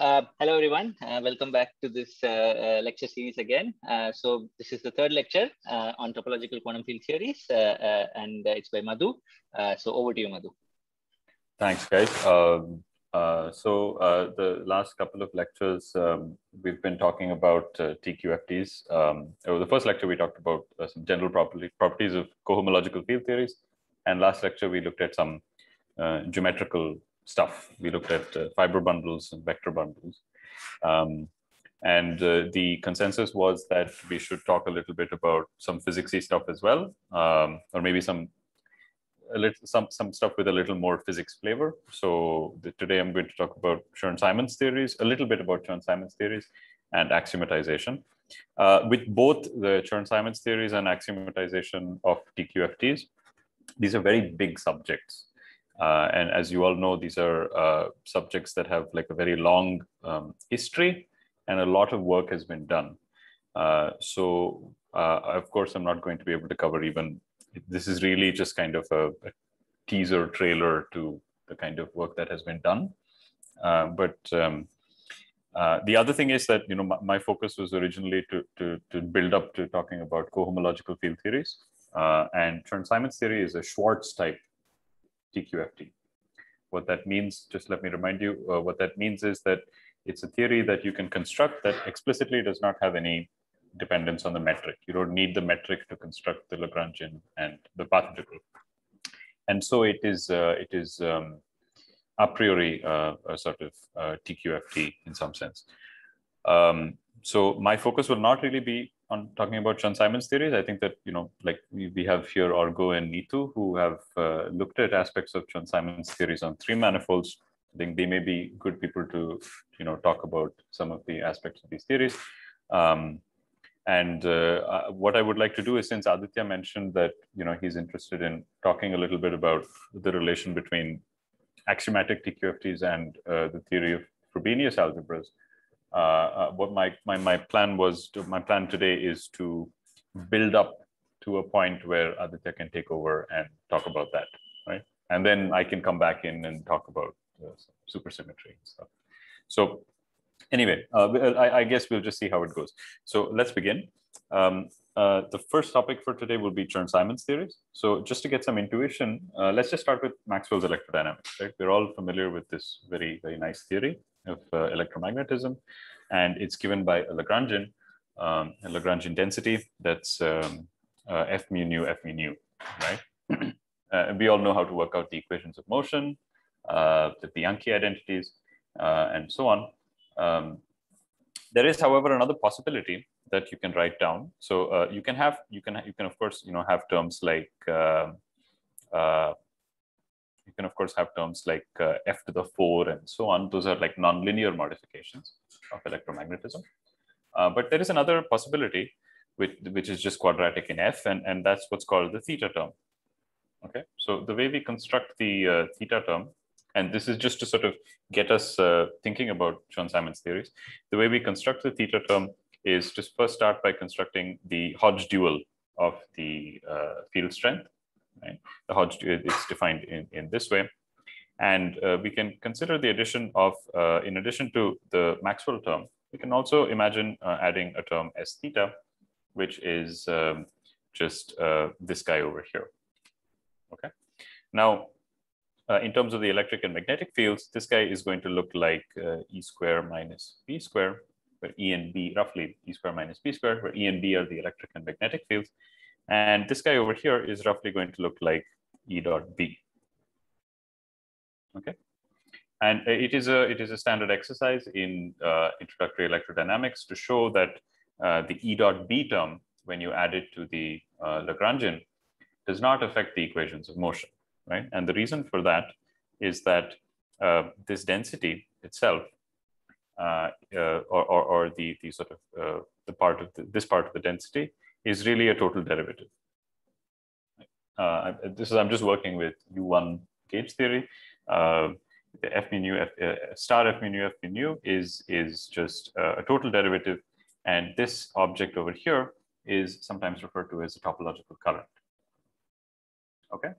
Uh, hello, everyone. Uh, welcome back to this uh, uh lecture series again. Uh, so this is the third lecture on topological quantum field theories, and it's by Madhu. so over to you, Madhu. Thanks, guys. Um, so the last couple of lectures, um, we've been talking about TQFTs. Um, the first lecture, we talked about some general property, properties of cohomological field theories. And last lecture, we looked at some geometrical stuff. We looked at uh, fiber bundles and vector bundles. Um, and uh, the consensus was that we should talk a little bit about some physicsy stuff as well, um, or maybe some a little some some stuff with a little more physics flavor. So the, today I'm going to talk about Chern-Simons theories, a little bit about Chern-Simons theories and axiomatization. Uh, with both the Chern-Simons theories and axiomatization of TQFTs, these are very big subjects. Uh, and as you all know, these are uh, subjects that have like a very long um, history and a lot of work has been done. Uh, so uh, of course, I'm not going to be able to cover even, this is really just kind of a, a teaser trailer to the kind of work that has been done. Uh, but um, uh, the other thing is that you know my, my, focus was originally to, to, to build up to talking about cohomological field theories, and Chern-Simons theory is a Schwartz type TQFT. What that means, just let me remind you, uh, what that means is that it's a theory that you can construct that explicitly does not have any dependence on the metric. You don't need the metric to construct the Lagrangian and the path integral. And so it is, uh, it is um, a priori uh, a sort of uh, TQFT in some sense. Um, so my focus will not really be on talking about Chern-Simons theories, I think that, you know, like we, we have here Argo and Neetu who have uh, looked at aspects of Chern-Simons theories on three manifolds. I think they may be good people to, you know, talk about some of the aspects of these theories. Um, and uh, uh, what I would like to do is since Aditya mentioned that, you know, he's interested in talking a little bit about the relation between axiomatic TQFTs and uh, the theory of Frobenius algebras, what my, my, my plan was to, my plan today is to build up to a point where Aditya can take over and talk about that, right? And then I can come back in and talk about uh, supersymmetry and stuff. So anyway, uh, I, I, guess we'll just see how it goes. So let's begin. Um, uh, the first topic for today will be Chern-Simons theories. So just to get some intuition, uh, let's just start with Maxwell's electrodynamics. Right? We're all familiar with this very, very nice theory of uh, electromagnetism, and it's given by a Lagrangian, um, a Lagrangian density that's um, uh, f mu nu f mu nu, right? Uh, and we all know how to work out the equations of motion, uh, the Bianchi identities, uh, and so on. Um, there is, however, another possibility that you can write down. So you can have, you can, you can of course, you know, have terms like uh, you can of course have terms like uh, f to the 4 and so on. Those are like nonlinear modifications of electromagnetism. Uh, but there is another possibility which, which is just quadratic in f and, and that's what's called the theta term. Okay, so the way we construct the uh, theta term, and this is just to sort of get us uh, thinking about Chern-Simons theories, the way we construct the theta term is to first start by constructing the Hodge dual of the uh, field strength Right? The Hodge is defined in, in this way. And uh, we can consider the addition of, uh, in addition to the Maxwell term, we can also imagine uh, adding a term s theta, which is um, just uh, this guy over here. Okay. Now, uh, in terms of the electric and magnetic fields, this guy is going to look like uh, E square minus B square, where E and B, roughly E square minus B square, where E and B are the electric and magnetic fields. And this guy over here is roughly going to look like E dot B. Okay. And it is a it is a standard exercise in uh, introductory electrodynamics to show that uh, the E dot B term, when you add it to the uh, Lagrangian, does not affect the equations of motion, right? And the reason for that is that uh, this density itself, uh, uh, or, or, or, the, the sort of the part of the, this part of the density is really a total derivative. Uh, this is I'm just working with U1 gauge theory. Uh, the f mu f, uh, star f mu f mu is is just uh, a total derivative, and this object over here is sometimes referred to as a topological current. Okay,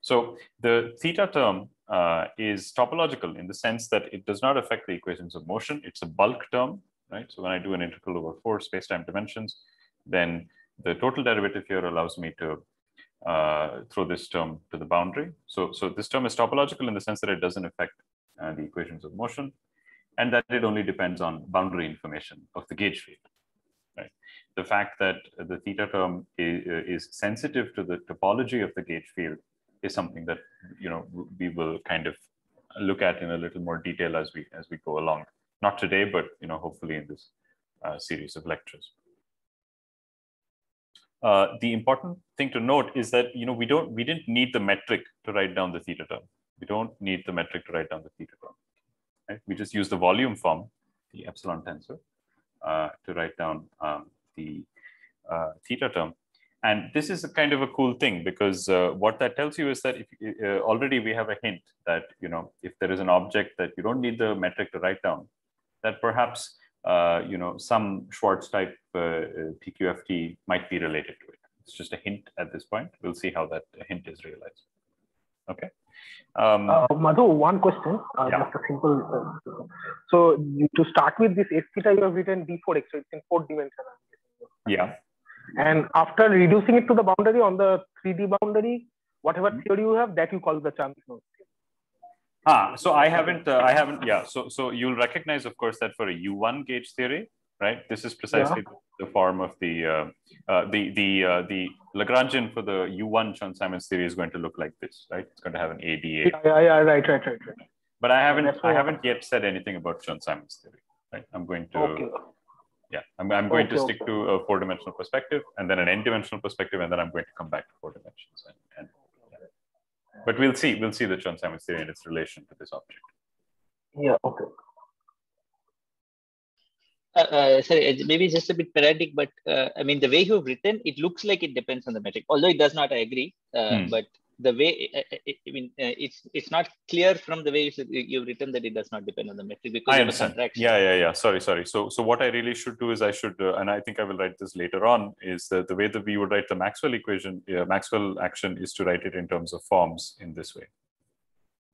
So the theta term uh, is topological in the sense that it does not affect the equations of motion. It's a bulk term, right? So when I do an integral over four space-time dimensions, then the total derivative here allows me to uh, throw this term to the boundary. So, so this term is topological in the sense that it doesn't affect uh, the equations of motion and that it only depends on boundary information of the gauge field. Right? The fact that the theta term is, is sensitive to the topology of the gauge field is something that you know we will kind of look at in a little more detail as we as we go along. Not today, but you know hopefully in this uh, series of lectures. Uh, the important thing to note is that you know we don't we didn't need the metric to write down the theta term. We don't need the metric to write down the theta term. Right? We just use the volume form, the epsilon tensor, uh, to write down um, the uh, theta term. And this is a kind of a cool thing because uh, what that tells you is that if, uh, already we have a hint that you know if there is an object that you don't need the metric to write down, that perhaps uh, you know, some Schwartz type uh, uh TQFT might be related to it. It's just a hint at this point. We'll see how that hint is realized. Okay. Um, uh, Madhu, one question, uh, yeah. just a simple. Uh, so to start with this S theta, you have written D4x, so it's in fourth dimension. Yeah. And after reducing it to the boundary on the 3D boundary, whatever mm -hmm. theory you have, that you call the chance node. Ah, so I haven't, uh, I haven't, yeah. So, so you'll recognize, of course, that for a U1 gauge theory, right? This is precisely yeah. the, form of the, uh, uh, the, the, uh, the Lagrangian for the U1 Chern-Simons theory is going to look like this, right? It's going to have an ADA. Yeah, yeah, yeah right, right, right, right. But I haven't, I haven't yet said anything about Chern-Simons theory, right? I'm going to, okay. yeah, I'm, I'm going okay, to stick okay. to a four-dimensional perspective and then an n-dimensional perspective, and then I'm going to come back to four dimensions and, and but we'll see, we'll see the Chern-Simons theory and its relation to this object. Yeah, okay. Uh, uh, sorry, maybe it's just a bit pedantic, but uh, I mean, the way you've written, it looks like it depends on the metric, although it does not, I agree. Uh, hmm. But the way I mean, uh, it's it's not clear from the way you've written that it does not depend on the metric because I understand. Yeah, yeah, yeah. Sorry, sorry. So, so what I really should do is I should, uh, and I think I will write this later on, is that the way that we would write the Maxwell equation, uh, Maxwell action, is to write it in terms of forms in this way.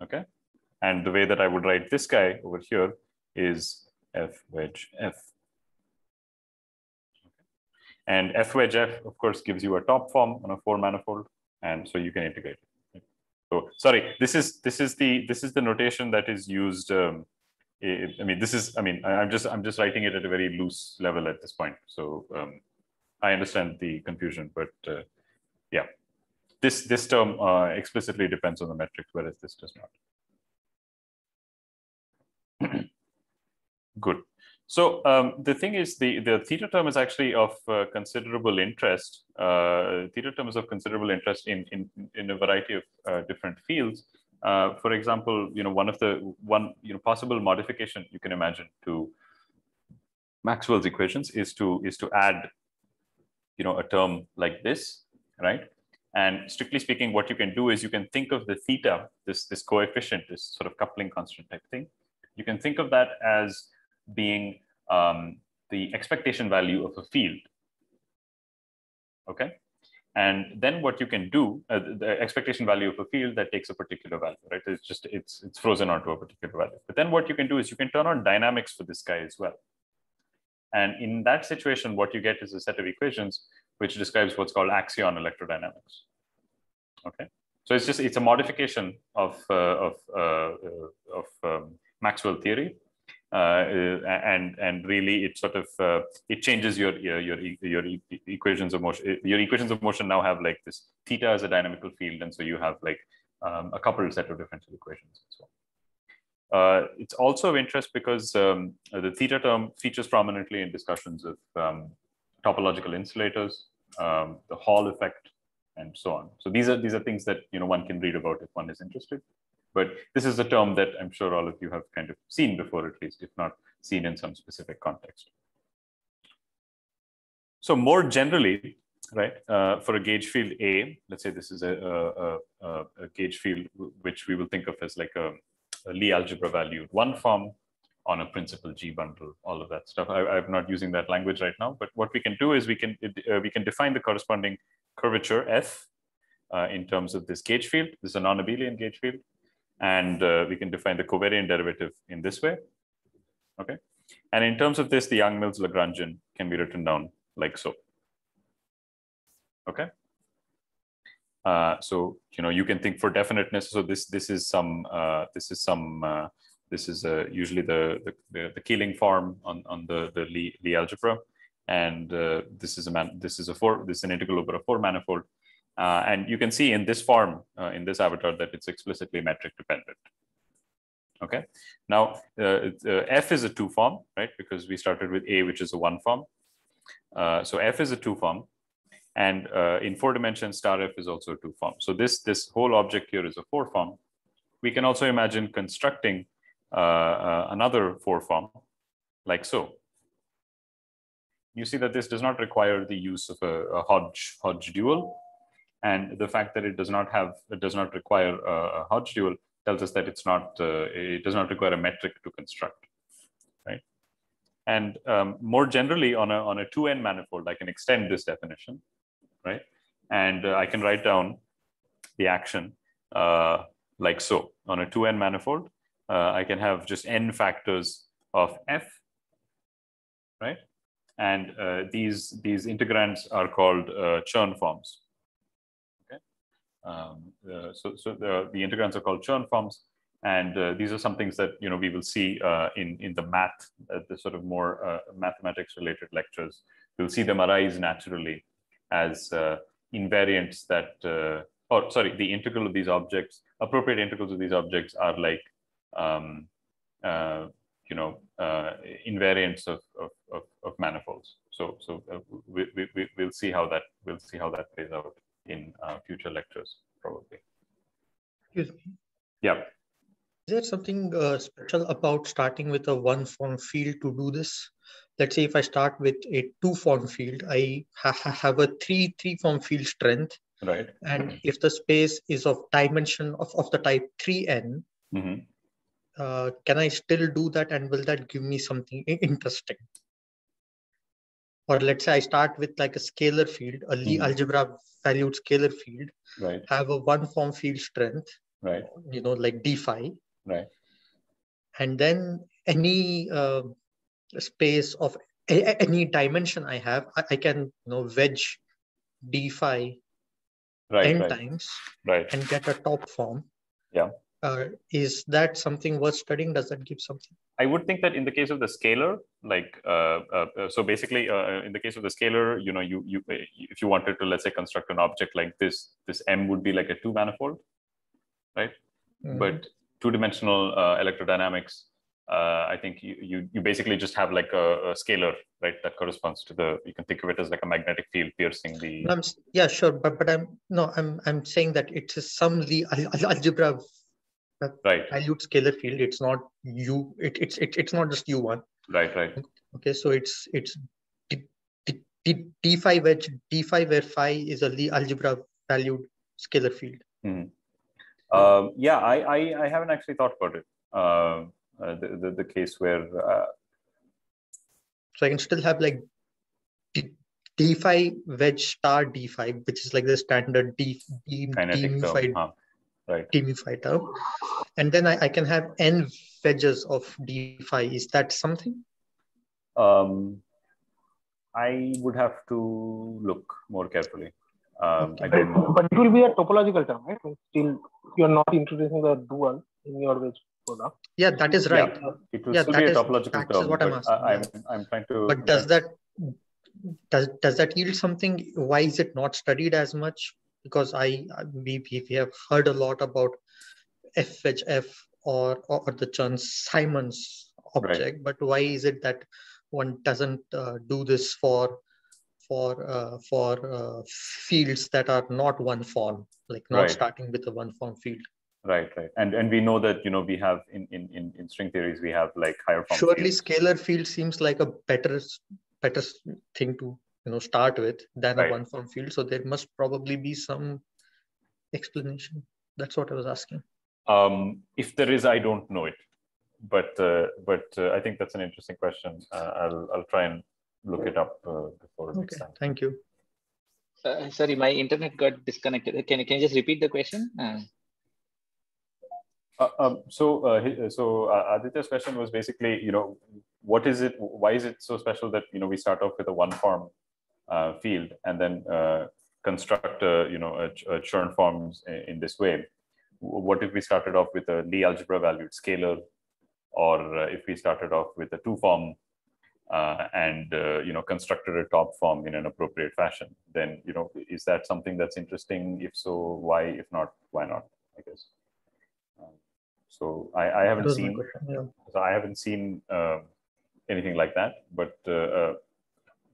Okay, and the way that I would write this guy over here is f wedge f. And f wedge f, of course, gives you a top form on a four manifold and so you can integrate it. So sorry, this is this is the this is the notation that is used. Um, it, I mean, this is I mean, I'm just I'm just writing it at a very loose level at this point. So um, I understand the confusion, but uh, yeah, this this term uh, explicitly depends on the metric, whereas this does not. Good. So um, the thing is, the, the theta term is actually of uh, considerable interest. Uh, theta term is of considerable interest in, in, in a variety of uh, different fields. Uh, for example, you know, one of the one you know possible modification you can imagine to Maxwell's equations is to is to add, you know, a term like this, right? And strictly speaking, what you can do is you can think of the theta, this this coefficient, this sort of coupling constant type thing. You can think of that as being um, the expectation value of a field. Okay. And then what you can do, uh, the expectation value of a field that takes a particular value, right? It's just, it's, it's frozen onto a particular value. But then what you can do is you can turn on dynamics for this guy as well. And in that situation, what you get is a set of equations which describes what's called axion electrodynamics. Okay. So it's just, it's a modification of, uh, of, uh, uh of um, Maxwell theory and and really it sort of uh, it changes your your your, your equations of motion. Your equations of motion now have like this theta as a dynamical field and so you have like um, a coupled set of differential equations as well uh, it's also of interest because um, the theta term features prominently in discussions of um, topological insulators um, the hall effect and so on. So these are these are things that you know one can read about if one is interested but this is a term that I'm sure all of you have kind of seen before, at least, if not seen in some specific context. So more generally, right, uh, for a gauge field A, let's say this is a, a, a, a gauge field which we will think of as like a, Lie algebra valued one form on a principal G bundle, all of that stuff. I, am not using that language right now, but what we can do is we can uh, we can define the corresponding curvature F uh, in terms of this gauge field. This is a non-abelian gauge field. And uh, we can define the covariant derivative in this way. Okay. And in terms of this, the Yang-Mills Lagrangian can be written down like so. Okay. Uh, so you know you can think for definiteness. So this this is some uh, this is some uh, this is uh, usually the, the, the Killing form on on the the Lie, Lie algebra, and uh, this is a man this is a four this is an integral over a four manifold, uh, and you can see in this form in this avatar that it's explicitly metric dependent. Okay, now f is a two form, right? Because we started with a, which is a one form. so f is a two form and uh, in four dimensions, star f is also a two form. So this, this whole object here is a four form. We can also imagine constructing uh, uh, another four form like so. You see that this does not require the use of a, a Hodge, Hodge dual. And the fact that it does not have, it does not require a, a Hodge dual tells us that it's not, uh, it does not require a metric to construct, right? And um, more generally on a, on a 2n manifold, I can extend this definition right? And uh, I can write down the action uh, like so. On a 2n manifold, uh, I can have just n factors of f, right? And uh, these, these integrands are called uh, Chern forms. Um, uh, so so the, the integrands are called Chern forms. And these are some things that you know we will see in, in the math, the sort of more mathematics related lectures. We'll see them arise naturally as uh, invariants that, uh, or sorry, the integral of these objects, appropriate integrals of these objects are like, um, uh, you know, invariants of, of, of, of, manifolds. So, so we, we, we'll see how that, we'll see how that plays out in future lectures, probably. Excuse me. Yeah. Is there something uh, special about starting with a one form field to do this? let's say if I start with a two form field, I ha have a three three form field strength. Right. And if the space is of dimension of, of the type 3n, mm -hmm. uh, can I still do that? And will that give me something interesting? Or let's say I start with like a scalar field, a Lie mm algebra valued scalar field, right. have a one form field strength, right. you know, like d phi. Right. And then any uh, space of a, any dimension I have, I, I, can you know wedge d phi right, n right. times right. and get a top form. Yeah. Uh, is that something worth studying? Does that give something? I would think that in the case of the scalar, like uh, uh, uh so basically uh, in the case of the scalar, you know, you you if you wanted to let's say construct an object like this, this M would be like a two manifold, right? Mm -hmm. But two dimensional uh, electrodynamics uh, I think you, you, you basically just have like a, a, scalar, right? That corresponds to the, you can think of it as like a magnetic field piercing the. I'm, yeah, sure. But, but I'm, no, I'm, I'm saying that it's some the algebra right. valued scalar field. It's not U, it, it's, it, it's not just U1. Right, right. Okay. So it's, it's D, D, D, D phi wedge, d phi where phi is a Lie algebra valued scalar field. Mm-hmm. Um, yeah, I, I, I haven't actually thought about it. Uh, uh, the, the, the case where uh, so I can still have like d, d phi wedge star d phi which is like the standard d d demyfied huh. Right demyfied term, and then I, I can have n wedges of d phi. Is that something? Um, I would have to look more carefully. Um, okay. but, but, it will be a topological term, right? Still, you're not introducing the dual in your wedge product. Yeah, that is right. Yeah, it will yeah, still be a topological term. what I'm asking. I, am I'm, I'm trying to. But does that does does that yield something? Why is it not studied as much? Because I we we have heard a lot about FHF or or the Chern Simons object, right. but why is it that one doesn't uh, do this for for uh, for uh, fields that are not one form, like not right. starting with a one form field? Right, right. And and we know that you know we have in in in, in string theories we have like higher form. Surely fields. scalar field seems like a better better thing to you know start with than right. a one form field. So there must probably be some explanation. That's what I was asking. Um, if there is, I don't know it, but uh, but uh, I think that's an interesting question. Uh, I'll I'll try and look it up uh, before okay. next time. Thank you. Uh, sorry, my internet got disconnected. Can, can you just repeat the question? Uh, uh, um, so, uh, so uh, Aditya's question was basically, you know, what is it? Why is it so special that you know we start off with a one form field and then uh, construct, a, you know, a, a Chern forms in, in, this way? What if we started off with a Lie algebra valued scalar, or if we started off with a two form uh, and uh, you know constructed a top form in an appropriate fashion then you know is that something that's interesting if so why if not why not i guess um, so I, I haven't seen question, yeah. so i haven't seen uh, anything like that but uh, uh,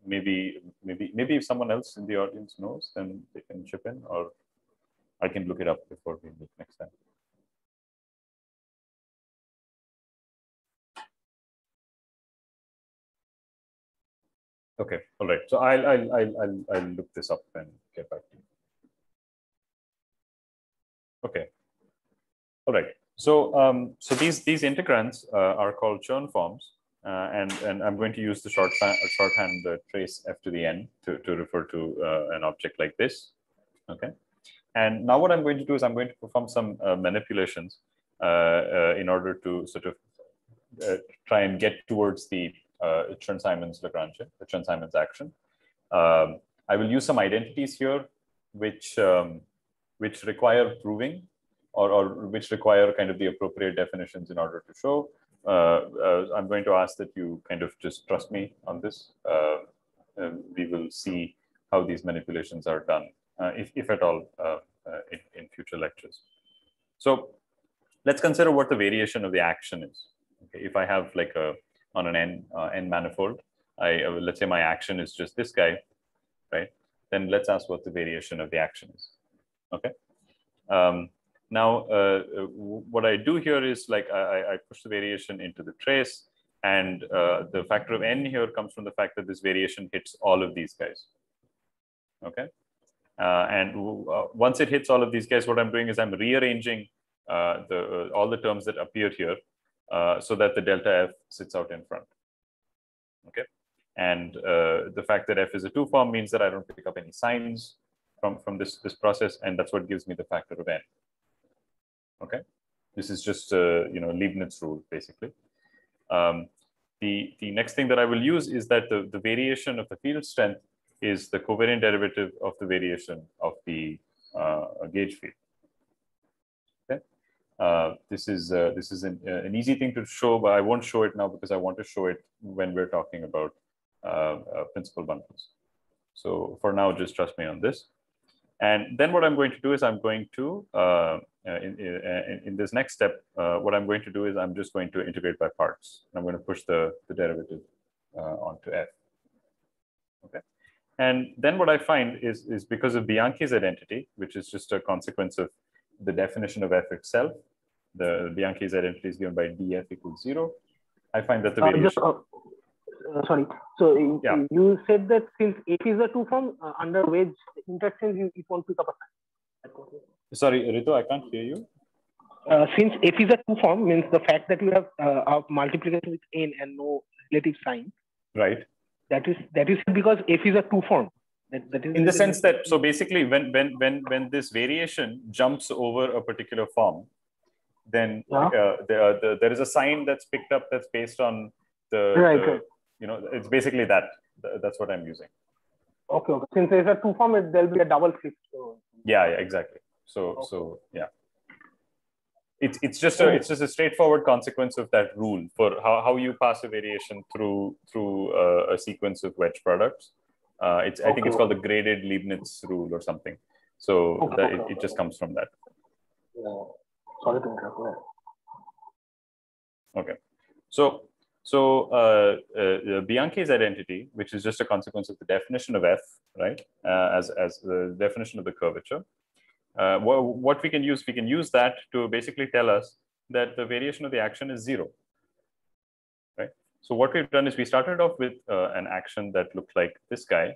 maybe maybe maybe if someone else in the audience knows then they can chip in or i can look it up before we meet next time Okay, all right. So I'll I'll I'll I'll, I'll look this up and get back to you. Okay. All right. So um, so these these integrands uh, are called Chern forms, uh, and and I'm going to use the short shorthand uh, trace f to the n to to refer to uh, an object like this. Okay. And now what I'm going to do is I'm going to perform some uh, manipulations uh, in order to sort of try and get towards the uh, Chern-Simons Lagrange, the Chern-Simons action. Um, I will use some identities here, which um, which require proving, or, or which require kind of the appropriate definitions in order to show. Uh, uh, I'm going to ask that you kind of just trust me on this. Uh, we will see how these manipulations are done, if, if at all, in, in future lectures. So let's consider what the variation of the action is. Okay, if I have like a on an n, uh, n manifold, I uh, let's say my action is just this guy, right? Then let's ask what the variation of the action is. Okay. Um, now, uh, what I do here is like I, I, push the variation into the trace, and uh, the factor of n here comes from the fact that this variation hits all of these guys. Okay. Uh, and uh, once it hits all of these guys, what I'm doing is I'm rearranging the all the terms that appear here uh, so that the delta f sits out in front. Okay, and uh, the fact that f is a two form means that I don't pick up any signs from from this this process, and that's what gives me the factor of n. Okay, this is just uh, you know Leibniz rule basically. Um, the the next thing that I will use is that the the variation of the field strength is the covariant derivative of the variation of the uh, gauge field. Uh, this is uh, this is an, uh, an, easy thing to show, but I won't show it now because I want to show it when we're talking about uh, principal bundles. So for now, just trust me on this. And then what I'm going to do is I'm going to, in, in, in, this next step, what I'm going to do is I'm just going to integrate by parts. I'm going to push the, the derivative onto f. Okay. And then what I find is, is because of Bianchi's identity, which is just a consequence of the definition of f itself, the Bianchi's identity is given by df equals zero. I find that the variation. Uh, just, uh, uh, sorry. So yeah. you said that since f is a two form uh, under wedge interchange, you, you won't pick up a sign. Sorry, Ritu, I can't hear you. Uh, since f is a two form means the fact that you have uh, a multiplication with n and no relative sign. Right. That is that is because f is a two form. That, that is in the sense that so basically when when when when this variation jumps over a particular form, then yeah. uh, the, uh, the, there is a sign that's picked up that's based on the, right, the you know it's basically that that's what I'm using. Okay, okay. Since there's a two form, it, there'll be a double flip. So. Yeah, yeah, exactly. So okay. so yeah. It's, it's just a it's just a straightforward consequence of that rule for how, how you pass a variation through through uh, a sequence of wedge products uh, it's I think it's called the graded Leibniz rule or something. So okay, that, it, it, just comes from that. Yeah. Sorry to interrupt. Okay. So so uh, uh, Bianchi's identity, which is just a consequence of the definition of f, right, uh, as as the definition of the curvature. Uh, what, what we can use, we can use that to basically tell us that the variation of the action is zero. Right. So what we've done is we started off with uh, an action that looked like this guy,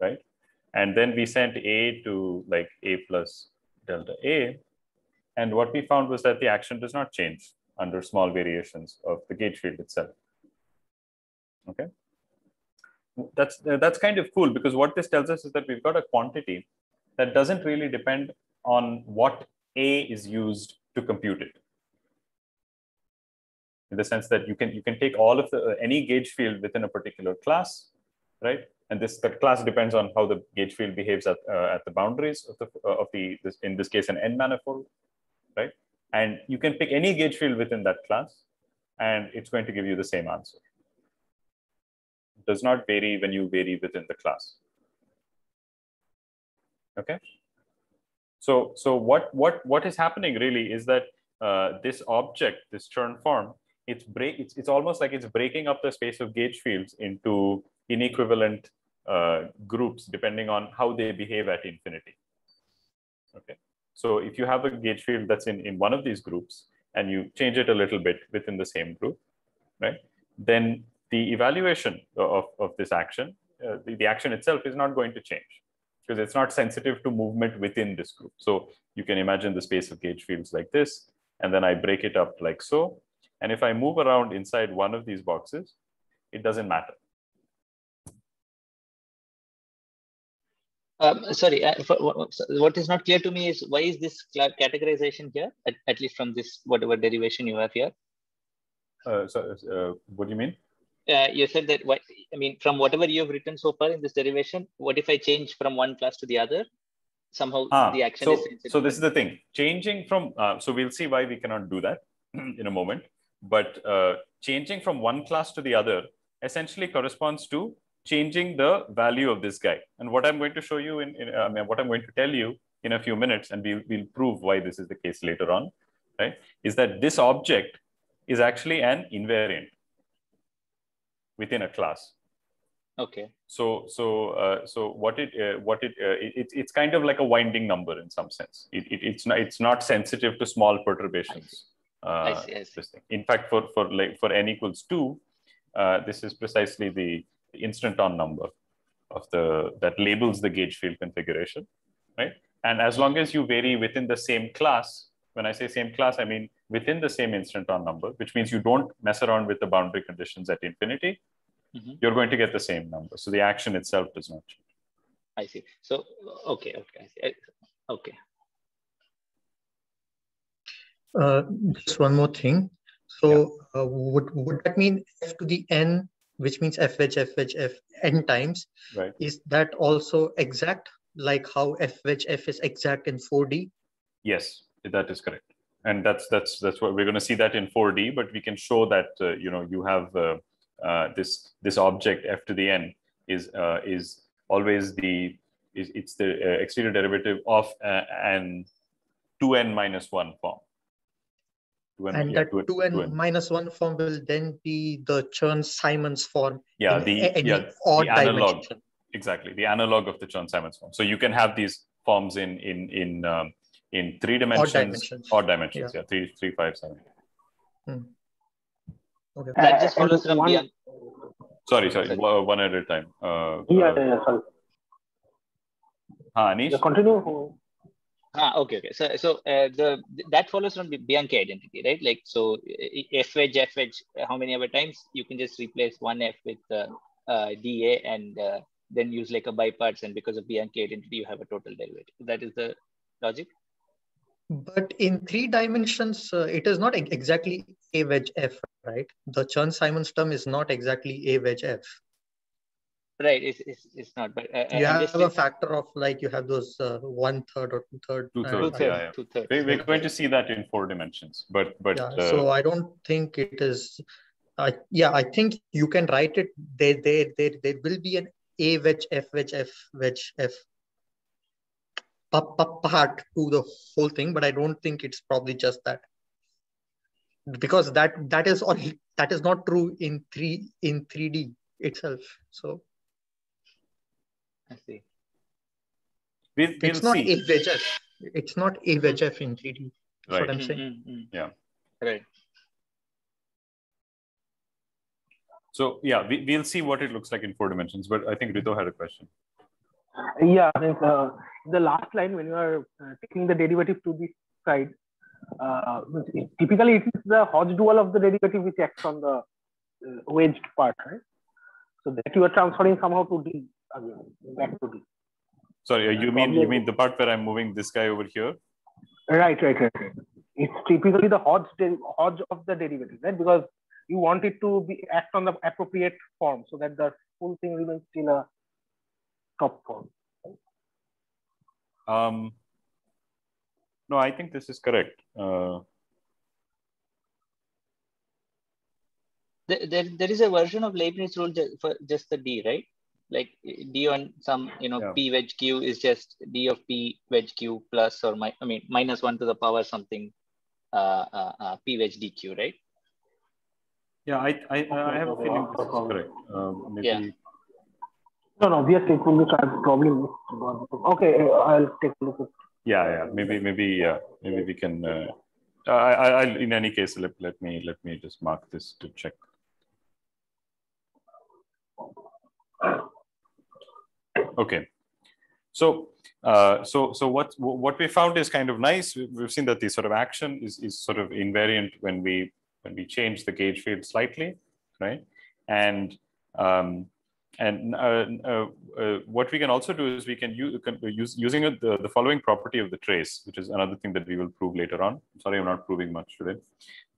right? And then we sent A to like A plus delta A. And what we found was that the action does not change under small variations of the gauge field itself. Okay. that's that's kind of cool because what this tells us is that we've got a quantity that doesn't really depend on what a is used to compute it. In the sense that you can you can take all of the uh, any gauge field within a particular class right? And this the class depends on how the gauge field behaves at, uh, at the boundaries of the uh, of the this, in this case an n manifold right? And you can pick any gauge field within that class and it's going to give you the same answer. Does not vary when you vary within the class. Okay. So, so what, what, what is happening really is that uh, this object, this Chern form, it's break, it's, it's almost like it's breaking up the space of gauge fields into inequivalent uh, groups depending on how they behave at infinity. Okay. So if you have a gauge field that's in, in one of these groups and you change it a little bit within the same group, right? Then the evaluation of, of this action, uh, the, the action itself is not going to change because it's not sensitive to movement within this group. So you can imagine the space of gauge fields like this, and then I break it up like so. And if I move around inside one of these boxes, it doesn't matter. Um, sorry, uh, for, what is not clear to me is why is this categorization here, at, at least from this whatever derivation you have here? Uh, so, uh, what do you mean? Uh, you said that what I mean from whatever you have written so far in this derivation, what if I change from one class to the other? Somehow ah, the action so, is. So this is the thing. Changing from uh, so we'll see why we cannot do that in a moment. But uh, changing from one class to the other essentially corresponds to changing the value of this guy. And what I'm going to show you in, in I mean, what I'm going to tell you in a few minutes, and we'll, we'll prove why this is the case later on, right? Is that this object is actually an invariant within a class. Okay. So so uh, so what it uh, what it, uh, it, it's kind of like a winding number in some sense. It, it, it's not it's not sensitive to small perturbations. I see. I see, I see. In fact, for for like for n equals two, uh, this is precisely the instanton number of the that labels the gauge field configuration, right? And as long as you vary within the same class, when I say same class, I mean within the same instanton number, which means you don't mess around with the boundary conditions at infinity, mm-hmm. you're going to get the same number. So the action itself does not change. I see. So, okay, okay, I see. okay. Uh, just one more thing. So yeah. uh, would, would that mean f to the n, which means f wedge, f wedge, f n times? Right. Is that also exact, like how f wedge, f is exact in 4D? Yes, that is correct. And that's that's that's what we're going to see that in 4d but we can show that uh, you know you have uh, uh, this this object f to the n is uh, is always the is it's the uh, exterior derivative of uh, an 2n minus 1 form. 2n, and yeah, that 2n, 2n, 2n, minus 1 form will then be the Chern-Simons form yeah the yeah, the analog. dimension. exactly the analog of the Chern-Simons form. So you can have these forms in in in um, in three dimensions, odd dimensions, odd dimensions yeah. yeah, three, three, five, seven. Hmm. Okay. That just follows from one... Sorry, sorry, sorry, one at a time. Uh, yeah, uh, yeah, sorry. Ah, Anish? Yeah, continue. Ah, okay, okay. So, so uh, the that follows from the Bianchi identity, right? Like, so f wedge, f wedge, how many other times you can just replace one f with uh, uh, dA and uh, then use like a biparts, and because of Bianchi identity, you have a total derivative. That is the logic. But in three dimensions, uh, it is not exactly A wedge F, right? The Chern-Simons term is not exactly A wedge F. Right, it's, it's, it's not. But uh, you have a factor of like you have those uh, one third or two third. Two thirds, yeah, yeah. Two thirds. We, are going to see that in four dimensions, but but. Yeah, uh, so I don't think it is. Uh, yeah, I think you can write it. There, there, there, there will be an A wedge F wedge F wedge F part to the whole thing, but I don't think it's probably just that because that that is all that is not true in three in 3D itself. So I see. We'll, we'll it's not see. a wedge F. It's not a wedge F in 3D. That's right. what I'm saying. Mm-hmm. Yeah. Right. So yeah, we, we'll see what it looks like in four dimensions. But I think Rito had a question. Yeah, I uh, the last line when you are uh, taking the derivative to this side, uh, typically it is the Hodge dual of the derivative which acts on the uh, wedged part, right? So that you are transferring somehow to D again, back to D. Sorry, uh, you mean you mean the part where I'm moving this guy over here? Right, right, right, right. It's typically the Hodge, Hodge of the derivative, right? Because you want it to be act on the appropriate form so that the full thing remains still a top form. Um, no, I think this is correct. Uh, there, there, there is a version of Leibniz rule just for just the D, right? Like D on some, you know, yeah. P wedge Q is just D of P wedge Q plus or my, I mean, minus one to the power something uh, uh, uh, P wedge DQ, right? Yeah, I, I, I have a feeling this is correct. Um, maybe... Yeah. No, no, obviously it will be probably Okay, I'll take a look at yeah yeah maybe maybe yeah maybe we can uh, I, I in any case let, let me let me just mark this to check. Okay. So uh, so so what what we found is kind of nice. We've seen that the sort of action is is sort of invariant when we when we change the gauge field slightly right? And um, and uh, uh, uh, what we can also do is we can use, use using the, the following property of the trace, which is another thing that we will prove later on. Sorry, I'm not proving much today.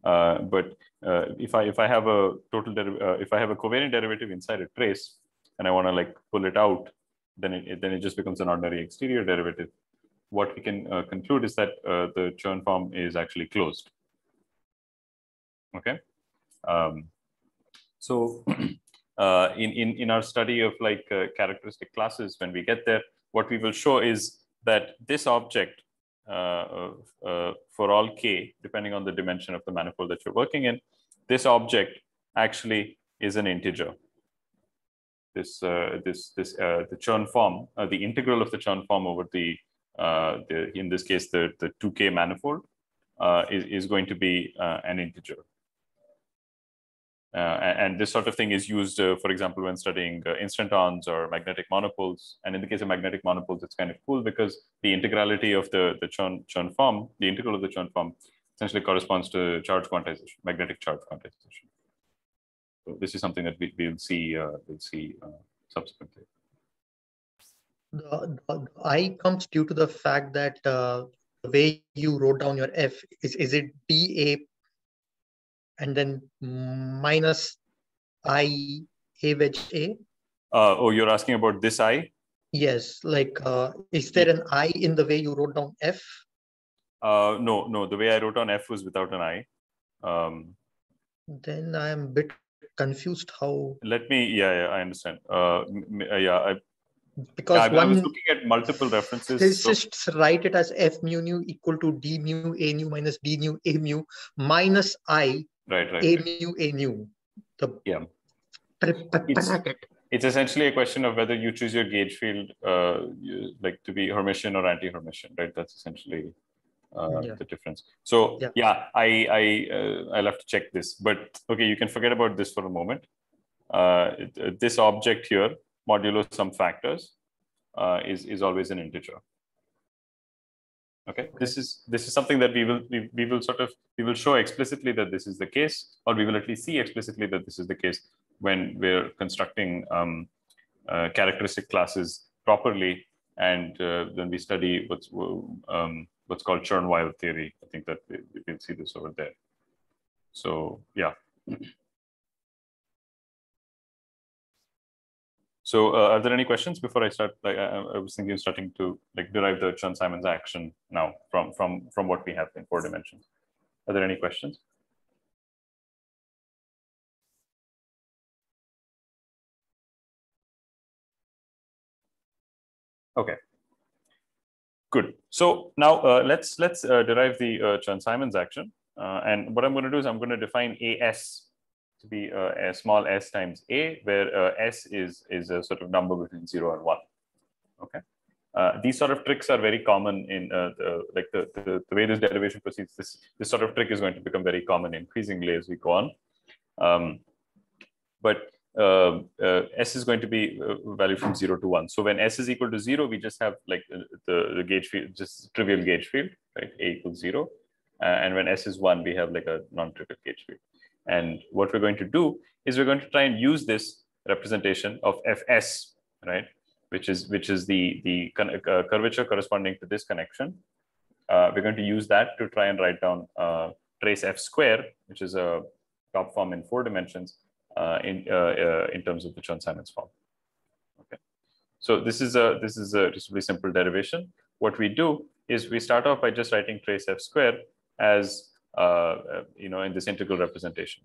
Uh, but uh, if I if I have a total uh, if I have a covariant derivative inside a trace and I want to like pull it out, then it then it just becomes an ordinary exterior derivative. What we can conclude is that the Chern form is actually closed. Okay. Um, so uh, in, in, in our study of like uh, characteristic classes, when we get there, what we will show is that this object uh, uh, for all k, depending on the dimension of the manifold that you're working in, this object actually is an integer. This, uh, this, this, the Chern form, the integral of the Chern form over the, the in this case, the, the 2k manifold is, is going to be an integer. Uh, and this sort of thing is used, uh, for example, when studying uh, instantons or magnetic monopoles. And in the case of magnetic monopoles, it's kind of cool because the integrality of the, the Chern, Chern form, the integral of the Chern form, essentially corresponds to charge quantization, magnetic charge quantization. So this is something that we, will see, uh, we'll see uh, subsequently. The, the, I comes due to the fact that uh, the way you wrote down your F is, is it dA and then minus i a wedge a. Uh, oh, you're asking about this i? Yes. Like, uh, is there an i in the way you wrote down f? Uh, no, no. The way I wrote on f was without an i. Um, then I am a bit confused. How? Let me. Yeah, yeah. I understand. Uh, yeah. I, because I, one, I was looking at multiple references. Physicists so. write it as f mu nu equal to d mu a nu minus d nu a mu minus i right right. A mu a nu the yeah. it's, it's essentially a question of whether you choose your gauge field uh, you, like to be hermitian or anti-hermitian right? That's essentially uh, yeah. the difference. So yeah, yeah i i uh, i'll have to check this. But okay you can forget about this for a moment. Uh, this object here modulo some factors uh, is is always an integer okay this is this is something that we will we, we will sort of we will show explicitly that this is the case or we will at least see explicitly that this is the case when we're constructing um, uh, characteristic classes properly. And uh, then we study what's um, what's called Chern-Weil theory i think that we, will see this over there. So yeah So uh, are there any questions before I start? Like I, I was thinking of starting to like derive the Chern-Simons action now from from from what we have in four dimensions. Are there any questions? Okay. Good. So now uh, let's let's uh, derive the uh, Chern-Simons action. Uh, and what I'm going to do is I'm going to define AS to be uh, a small s times a, where uh, s is, is a sort of number between 0 and 1. Okay. Uh, these sort of tricks are very common in uh, the, like the, the, the, way this derivation proceeds. This, this sort of trick is going to become very common increasingly as we go on. Um, but uh, uh, s is going to be value from 0 to 1. So when s is equal to 0, we just have like the, the gauge field, just trivial gauge field, right? a equals 0. and when s is 1, we have like a non-trivial gauge field. And what we're going to do is we're going to try and use this representation of fs, right? Which is which is the the uh, curvature corresponding to this connection. Uh, we're going to use that to try and write down uh, trace f square, which is a top form in four dimensions uh, in uh, in terms of the Chern-Simons form. Okay, so this is a this is a reasonably simple derivation. What we do is we start off by just writing trace f square as you know in this integral representation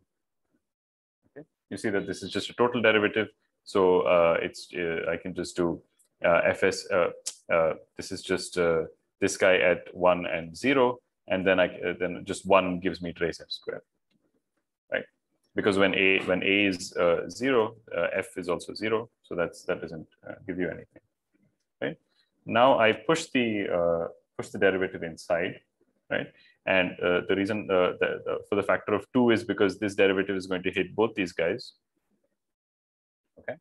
you see that this is just a total derivative. So uh, it's uh, I can just do uh, fs. Uh, uh, this is just uh, this guy at one and zero, and then I then just one gives me trace f squared, right? Because when a when a is zero, f is also zero, so that's that doesn't give you anything, right? Now I push the push the derivative inside, right? And uh, the reason uh, the, the, for the factor of two is because this derivative is going to hit both these guys. Okay.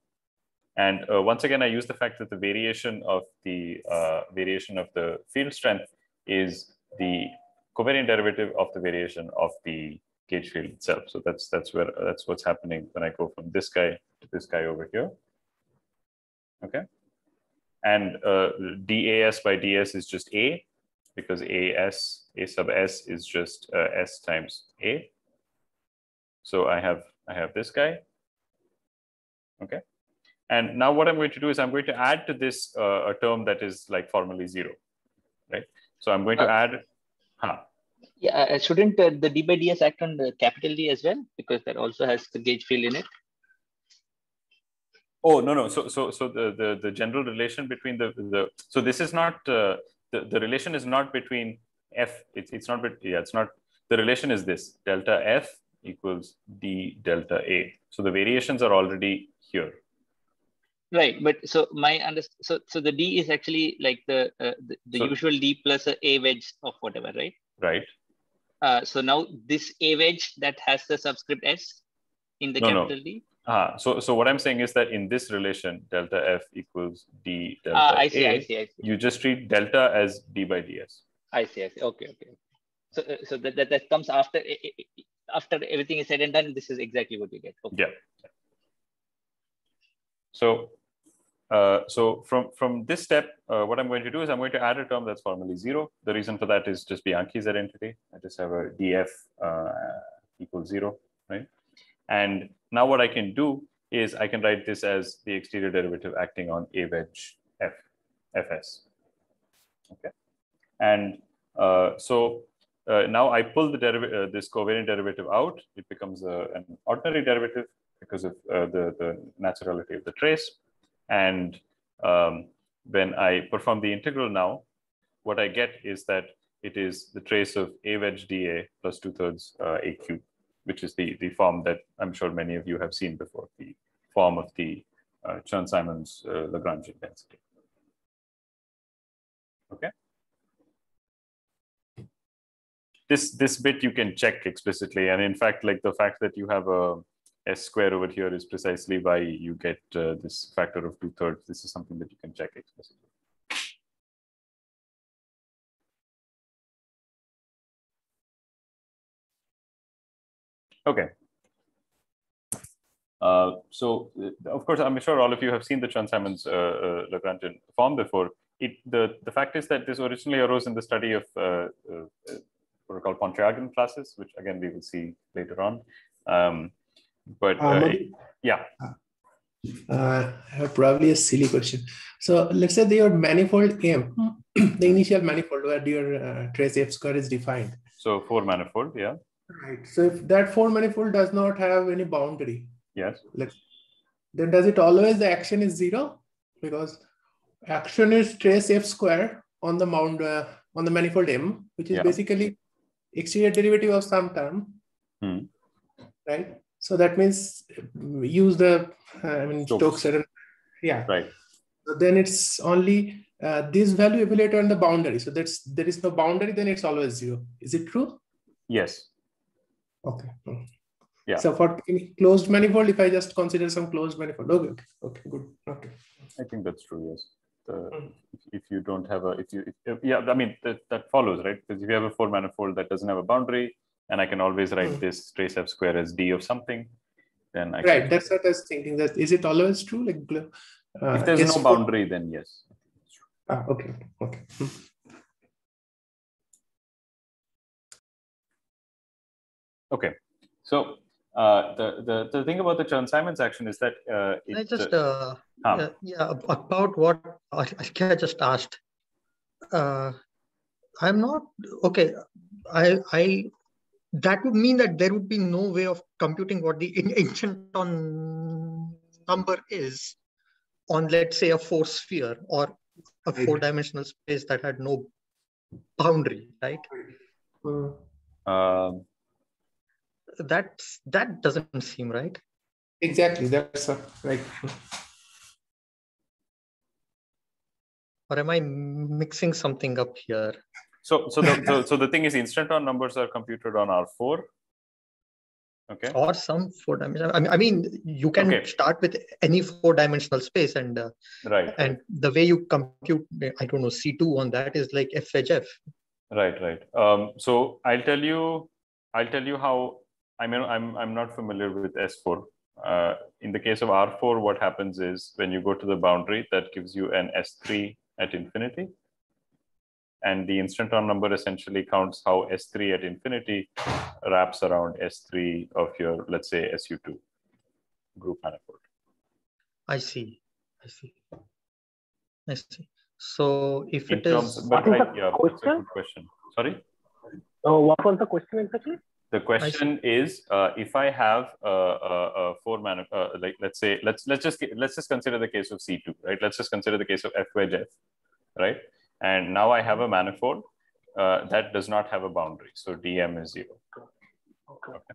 And uh, once again, I use the fact that the variation of the uh, variation of the field strength is the covariant derivative of the variation of the gauge field itself. So that's that's where that's what's happening when I go from this guy to this guy over here. Okay. And uh, dAs by ds is just A, because AS, A sub S is just uh, S times A. So I have, I have this guy. Okay. And now what I'm going to do is I'm going to add to this uh, a term that is like formally zero, right? So I'm going to uh, add, huh? Yeah, uh, shouldn't uh, the d by ds act on the capital D as well? Because that also has the gauge field in it. Oh, no, no. So, so, so the, the, the general relation between the, the, so this is not, uh, the, the relation is not between f it's, it's not yeah it's not the relation is this delta f equals d delta a so the variations are already here right but so my under so so the d is actually like the uh, the, the so, usual d plus a, a wedge of whatever right right uh, so now this a wedge that has the subscript s in the no, capital no. d Ah, so so what I'm saying is that in this relation, delta f equals d delta ah, I see, a, I see, I see. You just treat delta as d by ds. I see, I see. Okay, okay. So uh, so that, that, that comes after after everything is said and done. This is exactly what you get. Okay. Yeah. So uh, so from from this step, uh, what I'm going to do is I'm going to add a term that's formally zero. The reason for that is just Bianchi's identity. I just have a df uh, equals zero, right? And now what I can do is I can write this as the exterior derivative acting on a wedge f, fs. Okay. And uh, so uh, now I pull the uh, this covariant derivative out. It becomes a, an ordinary derivative because of the, the naturality of the trace. And um, when I perform the integral now, what I get is that it is the trace of a wedge dA plus two thirds uh, a cube which is the, the form that I'm sure many of you have seen before, the form of the uh, Chern-Simons uh, Lagrangian density. Okay. This, this bit you can check explicitly. And in fact, like the fact that you have a S square over here is precisely why you get uh, this factor of two thirds. This is something that you can check explicitly. Okay. Uh, so, uh, of course, I'm sure all of you have seen the Chern-Simons uh, uh, Lagrangian form before. It, the, the fact is that this originally arose in the study of uh, what are called Pontryagin classes, which again we will see later on. Um, but yeah. I have probably a silly question. So let's say your manifold M, the initial manifold where your trace F square is defined. So four manifold, yeah. Right. So if that four manifold does not have any boundary, yes, like, then does it always the action is zero? Because action is trace f square on the mount uh, on the manifold m, which is yeah. basically exterior derivative of some term, hmm. right? So that means use the uh, I mean Stokes, Stokes yeah, right. So then it's only uh, this value evaluated on the boundary. So that's there is no boundary, then it's always zero. Is it true? Yes. Okay. Yeah. So for closed manifold, if I just consider some closed manifold, okay, okay good, okay. I think that's true. Yes. The, mm. if, if, you don't have a, if you, if, yeah, I mean that, that follows, right? Because if you have a four manifold that doesn't have a boundary, and I can always write mm. this trace f square as d of something, then I right. That's what I was thinking. That is it always true? Like uh, if there's no boundary, then yes. Ah, okay. Okay. Hmm. okay. So uh, the, the the thing about the Chern-Simons action is that uh, I just uh, yeah, yeah, about what I, I just asked. Uh, I'm not okay. I I that would mean that there would be no way of computing what the ancient on number is on let's say a four sphere or a four dimensional space that had no boundary right um, that that doesn't seem right exactly that's right or am i mixing something up here so, so the, so, so the thing is, instanton numbers are computed on R4. Okay. Or some four dimensional. I mean, I mean, you can okay. start with any four dimensional space, and uh, right. And the way you compute, I don't know, C2 on that is like FHF. Right, right. Um, so I'll tell you, I'll tell you how. I mean, I'm I'm not familiar with S4. Uh, in the case of R4, what happens is when you go to the boundary, that gives you an S3 at infinity and the instanton number essentially counts how S3 at infinity wraps around S3 of your, let's say, SU2 group manifold. I see. I see. I see. So if In it terms, is... But I, yeah, question? a good question. Sorry? Oh, what was the question exactly? The question is, uh, if I have a, a, a four man, uh, like let's say, let's let's just let's just consider the case of C2, right? Let's just consider the case of F wedge F, right? And now I have a manifold uh, that does not have a boundary. So dm is zero. Okay. okay.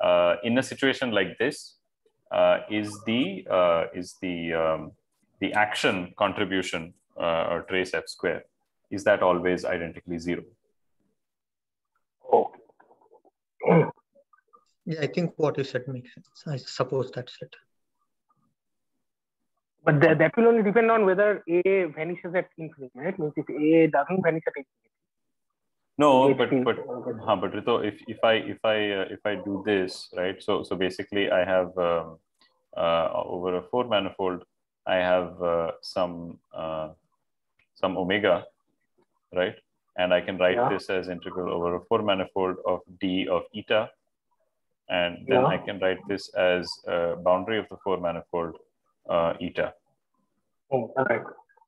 Uh, in a situation like this, uh, is the uh, is the um, the action contribution uh, or trace f square is that always identically zero? Oh. Yeah, I think what you said makes sense. I suppose that's it. But the, that will only depend on whether A vanishes at infinity, right? Means if A doesn't vanish at infinity. No, but but huh, but Rito, if if I if I uh, if I do this right, so so basically I have um, uh, over a four manifold, I have uh, some uh, some omega, right, and I can write yeah. this as integral over a four manifold of d of eta, and then yeah. I can write this as a boundary of the four manifold uh, eta. Oh, okay.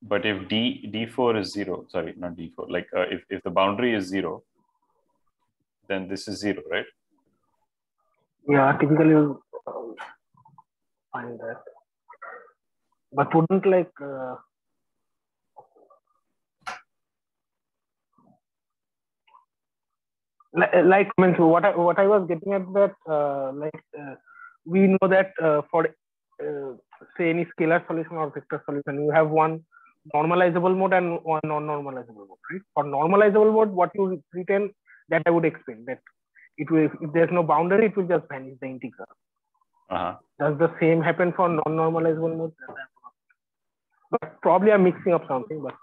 But if d d4 is zero, sorry, not d4, like uh, if if the boundary is zero, then this is zero, right? Yeah, typically uh, find that, but wouldn't like. Uh, like means what I, what I was getting at that uh, like uh, we know that uh, for uh, say any scalar solution or vector solution, you have one normalizable mode and one non-normalizable mode, right? For normalizable mode, what you retain, that I would explain that it will, if there's no boundary, it will just vanish the integral. Uh-huh. Does the same happen for non-normalizable mode? But probably I'm mixing up something, but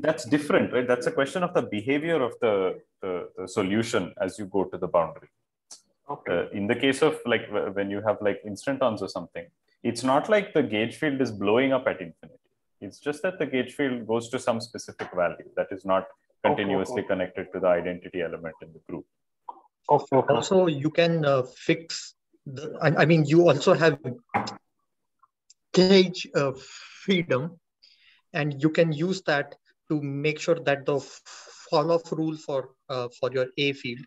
that's different, right? That's a question of the behavior of the, the, the solution as you go to the boundary. Okay. Uh, in the case of like when you have like instantons or something, it's not like the gauge field is blowing up at infinity. It's just that the gauge field goes to some specific value that is not continuously okay, okay. connected to the identity element in the group. Okay, Also, you can uh, fix the, I, I, mean, you also have gauge uh, freedom and you can use that to make sure that the fall off rule for uh, for your A field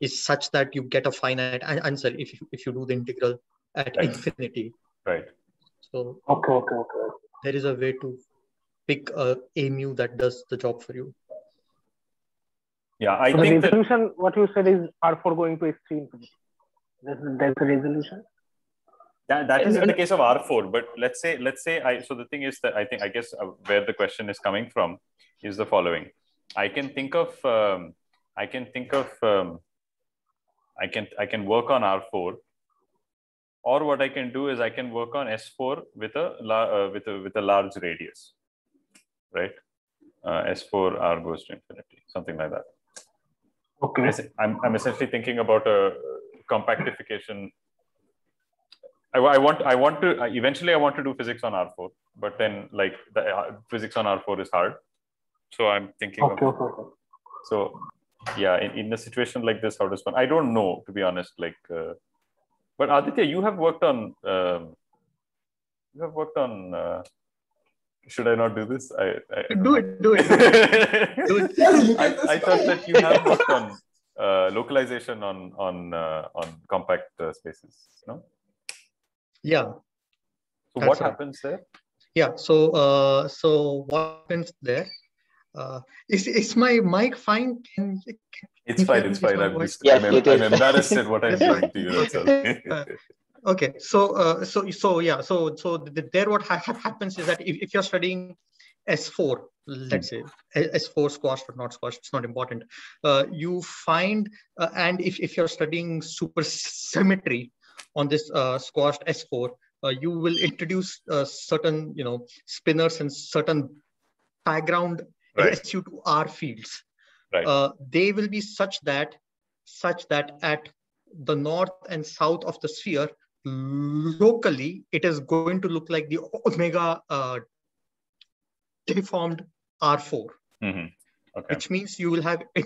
is such that you get a finite answer if you, if you do the integral at right. infinity. Right. So okay, okay, okay. There is a way to pick a, a mu that does the job for you. Yeah, I so think the resolution. That... What you said is R4 going to extreme. That's, that's the resolution. That, that is in the case of R4, but let's say let's say I. So the thing is that I think I guess uh, where the question is coming from is the following. I can think of um, I can think of um, I can I can work on R4, or what I can do is I can work on S4 with a uh, with a with a large radius, right? Uh, S4 R goes to infinity, something like that. Okay. I'm I'm essentially thinking about a compactification I, I want I want to eventually I want to do physics on R4, but then like the uh, physics on R4 is hard. So I'm thinking Okay, of okay, okay. so yeah, in, in a situation like this, how does one? I don't know to be honest. Like, uh, but Aditya, you have worked on um, you have worked on. Uh, should I not do this? I, I, I don't Do know. it, do it. Do it. I, I thought that you have worked on uh, localization on on uh, on compact uh, spaces. No. Yeah, So what right. happens there? yeah. So, uh, so what happens there? Uh, is is my mic fine? Can, It's fine. It's fine. I'm just Yes, I'm, it I'm embarrassed at what I'm doing to you. That's all. Uh, okay so uh, so so yeah so so th- there what ha- ha- happens is that if, if you're studying s4 let's say S4 squashed or not squashed it's not important uh, you find uh, and if, if you're studying supersymmetry on this uh, squashed s4 uh, you will introduce uh, certain you know spinors and certain background Right. SU2 R fields Right. uh, they will be such that such that at the north and south of the sphere locally it is going to look like the omega uh, deformed r4 Mhm. Okay. which means you will have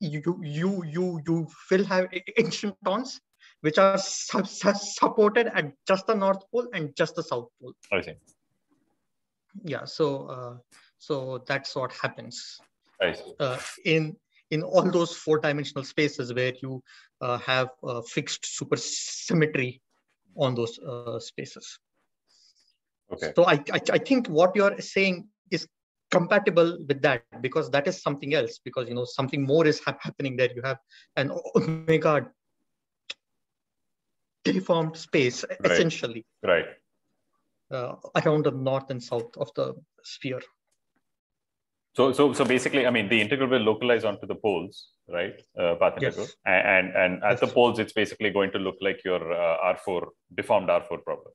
you you you you will have instantons which are su- su- supported at just the north pole and just the south pole. I see. yeah so uh, so that's what happens. Uh, in in all those four dimensional spaces where you uh, have fixed supersymmetry on those uh, spaces. Okay. so I, I i think what you're saying is compatible with that because that is something else because you know something more is hap- happening there. You have an omega deformed space essentially Right. uh, around the north and south of the sphere So, so, so basically, I mean, the integral will localize onto the poles, right? Uh, path Yes. integral, and and, and at the poles, it's basically going to look like your uh, R4 deformed R4 problem.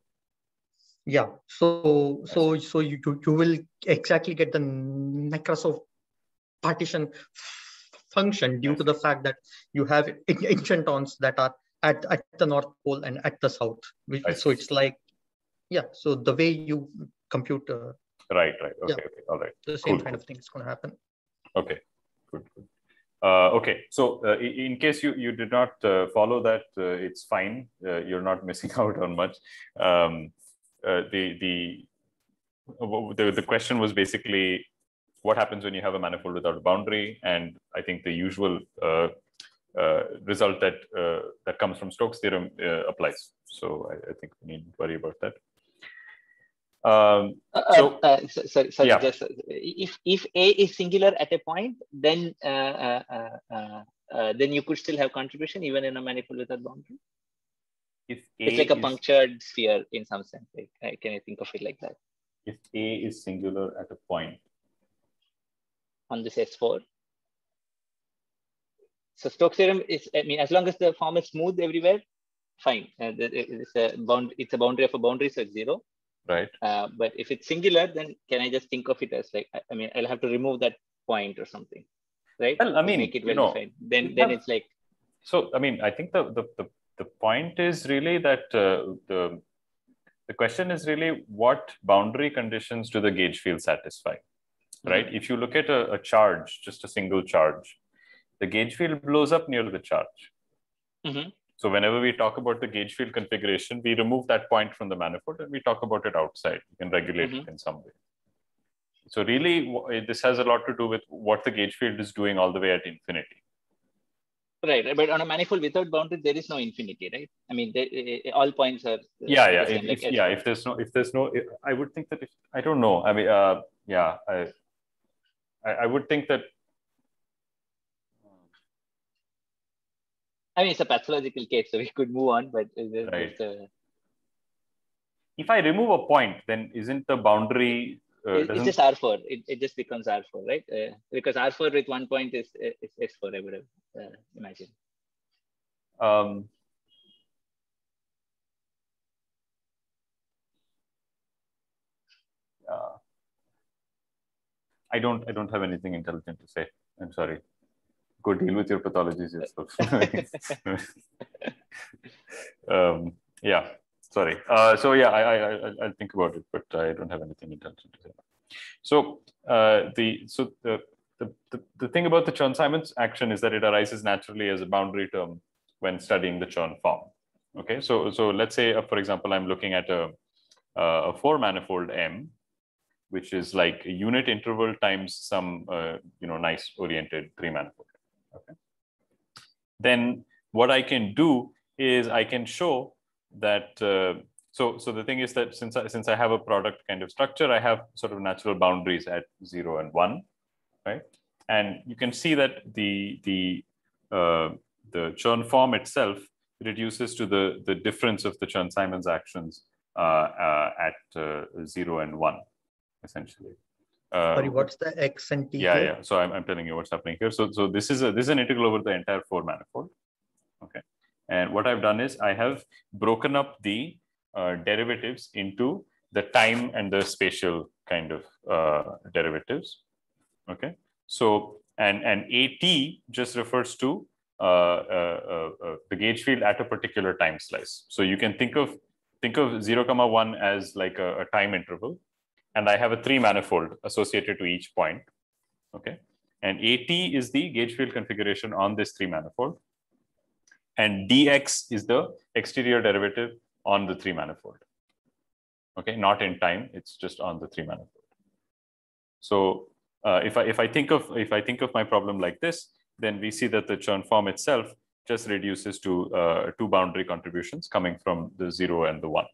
Yeah. So so so you you, will exactly get the Nekrasov partition function due to the fact that you have instantons that are at, at the north pole and at the south. Which, I so it's like yeah. So the way you compute uh, Right, right. Okay, Yeah. okay. All right. the same Cool, kind of thing is going to happen. Okay, good. good. Uh, okay, so uh, in case you, you did not uh, follow that, uh, it's fine. Uh, you're not missing out on much. Um, uh, the, the, the, the question was basically what happens when you have a manifold without a boundary? And I think the usual result that, uh, that comes from Stokes' theorem uh, applies. So I, I think we needn't worry about that. Um, Uh, So- uh, so, so, sorry, Yeah. just uh, if if A is singular at a point, then uh, uh, uh, uh, uh, then you could still have contribution even in a manifold without boundary. if A It's like a is- punctured sphere in some sense. Like, uh, can I think of it like that if A is singular at a point, on this S4? So Stokes theorem is, I mean, as long as the form is smooth everywhere, fine. Uh, it's a bound, it's a boundary of a boundary, so it's zero. right? Uh, but if it's singular, then can I just think of it as like, I, mean, I'll have to remove that point or something, right? Well, I mean, make it you well know, defined. Then, then have- it's like, So, I mean, I think the the the, the point is really that uh, the the question is really what boundary conditions do the gauge field satisfy, right? If you look at a, a charge, just a single charge, the gauge field blows up near the charge. Mhm. So whenever we talk about the gauge field configuration, we remove that point from the manifold and we talk about it outside. We can regulate it in some way. So really, this has a lot to do with what the gauge field is doing all the way at infinity. right, but on a manifold without boundary, there is no infinity, right? I mean, they, eh, eh, all points are. yeah yeah if, like if- yeah if there's no if there's no i would think that if i don't know i mean uh yeah i i, I would think that I mean, it's a pathological case, so we could move on, but Right. uh, if i remove a point then isn't the boundary uh, it- it's just R4. It, it just becomes R4, right? Uh, because R4 with one point is, is S4, I would have uh, imagined. um uh, i don't i don't have anything intelligent to say i'm sorry go deal with your pathologies yourself um, yeah Sorry. Uh, so yeah, I, I, I, will think about it, but I don't have anything intelligent to say. So uh, the so the, the, the, the thing about the Chern-Simons action is that it arises naturally as a boundary term when studying the Chern form. Okay, so so let's say, uh, for example, I'm looking at a, uh, a four manifold M, which is like a unit interval times some uh, you know nice oriented three manifold. Okay, then what I can do is I can show that. Uh, so so the thing is that since I, since I have a product kind of structure, I have sort of natural boundaries at zero and one, right? And you can see that the the uh, the Chern form itself reduces to the, the difference of the Chern-Simons actions uh, uh, at uh, zero and one, essentially. Uh, Sorry, what's the x and t? Yeah, here? yeah. So I'm, I'm telling you what's happening here. So, so this is a this is an integral over the entire four manifold. Okay, and what I've done is I have broken up the uh, derivatives into the time and the spatial kind of uh, derivatives. Okay, so and and at just refers to uh, uh, the gauge field at a particular time slice. So you can think of think of 0 comma 1 as like a, a, time interval and i have a three manifold associated to each point okay? And at is the gauge field configuration on this three manifold. And dx is the exterior derivative on the three manifold okay? Not in time it's just on the three manifold. So uh, if i if i think of if i think of my problem like this then we see that the Chern form itself just reduces to uh, two boundary contributions coming from the zero and the one.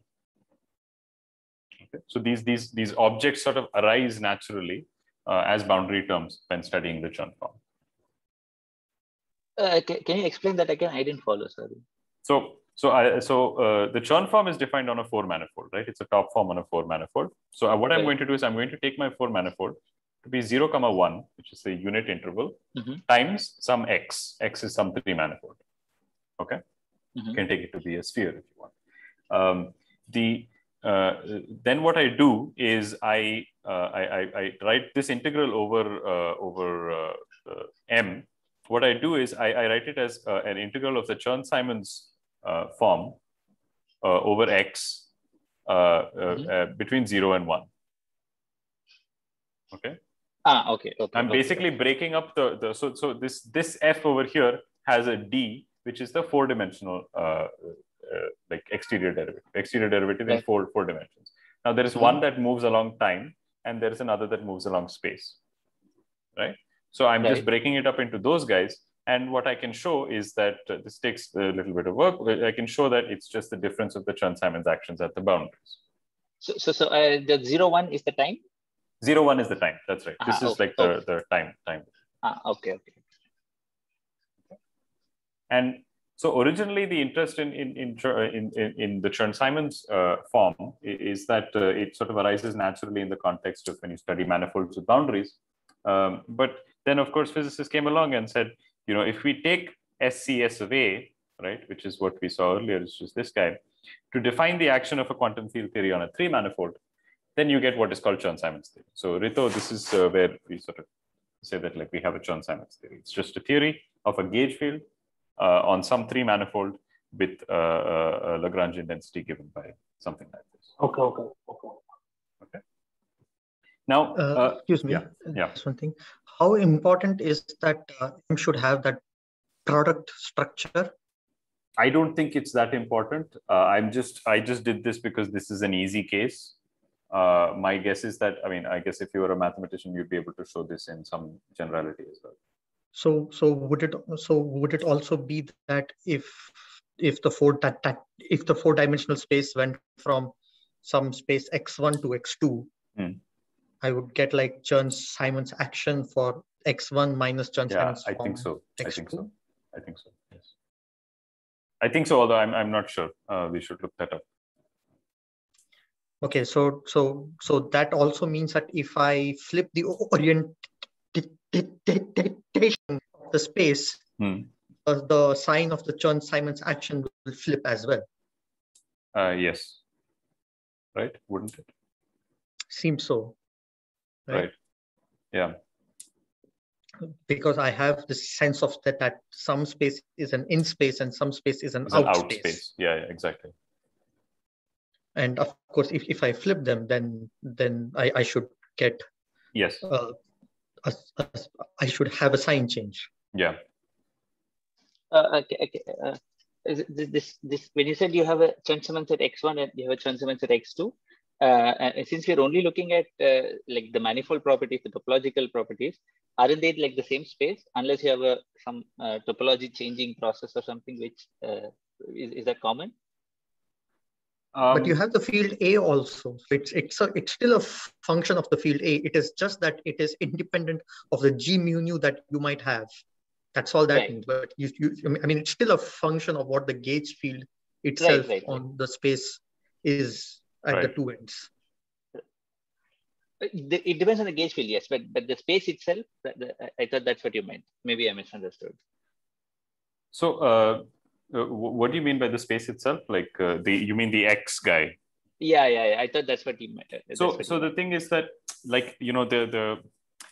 So these, these, these objects sort of arise naturally uh, as boundary terms when studying the Chern form. Uh, can, can, you explain that again? I didn't follow, sorry. So, so, I, so uh, the Chern form is defined on a four manifold, right? It's a top form on a four manifold. So uh, what I'm going to do is I'm going to take my four manifold to be 0 comma 1 which is a unit interval mm-hmm. times some x x is some three manifold okay mm-hmm. you can take it to be a sphere if you want um, the uh, then what I do is I, uh, I, I, I, write this integral over uh, over uh, uh, m. What I do is I, I write it as uh, an integral of the Chern-Simons form over x mm-hmm. between zero and one. Okay. Ah, okay. okay I'm okay. basically breaking up the, the so so this this f over here has a d, which is the four dimensional uh, like exterior derivative. Exterior derivative right. in four four dimensions. Now there is mm-hmm. one that moves along time, and there is another that moves along space. Right. So I'm right. just breaking it up into those guys. And what I can show is that uh, this takes a little bit of work. I can show that it's just the difference of the Chern-Simons actions at the boundaries. So, so, so uh, the zero one is the time Zero one is the time. That's right. This ah, is okay. like the, okay. the time time. Ah, okay, okay. And so originally, the interest in in in in, in the Chern-Simons uh, form is that uh, it sort of arises naturally in the context of when you study manifolds with boundaries. Um, but then, of course, physicists came along and said, you know, if we take SCS of A, right, which is what we saw earlier, it's just this guy, to define the action of a quantum field theory on a three manifold, then you get what is called Chern-Simons theory. So Rito, this is uh, where we sort of say that like we have a Chern-Simons theory. It's just a theory of a gauge field uh, on some three manifold with uh, uh Lagrangian density given by something like this. Okay, okay, okay. Okay. Now, uh, uh, excuse me. Yeah, yeah. one thing. How important is that M should have that product structure? I don't think it's that important. I'm just I just did this because this is an easy case uh, my guess is that i mean i guess if you were a mathematician you'd be able to show this in some generality as well so so would it so would it also be that if if the four that, that if the four dimensional space went from some space x1 to x2 mm. i would get like chern-simons action for x1 minus chern-simons yeah i think so. X2? i think so. I think so yes. I think so although i'm, I'm not sure. Uh, we should look that up. Okay, so so so that also means that if I flip the of the space, hmm. uh, the sign of the Chern-Simons action will flip as well. Uh, yes. Right? Wouldn't it? Seems so. Right. right. Yeah. Because I have the sense of that that some space is an in space and some space is an, out, an out, space. space. Yeah, yeah, exactly. and of course, if, if I flip them, then then I, I should get yes, uh, a, a, I should have a sign change. Yeah. Uh, okay. okay. Uh, this, this this when you said you have a Chern-Simons at x1 and you have a Chern-Simons at x2, uh, since we're only looking at uh, like the manifold properties, the topological properties, aren't they like the same space unless you have a some uh, topology changing process or something which uh, is, is that common? Um, but you have the field A also. So it's it's a, it's still a function of the field A. It is just that it is independent of the G mu nu that you might have. That's all that right. means. But you, you, I mean, it's still a function of what the gauge field itself right, right, on the space is at right. the two ends. It depends on the gauge field, yes, but but the space itself, I thought that's what you meant. Maybe I misunderstood. So, uh, uh what do you mean by the space itself? Like uh, the you mean the X guy? Yeah, yeah, yeah. I thought that's what you meant. That's so, so the thing is that, like you know, the the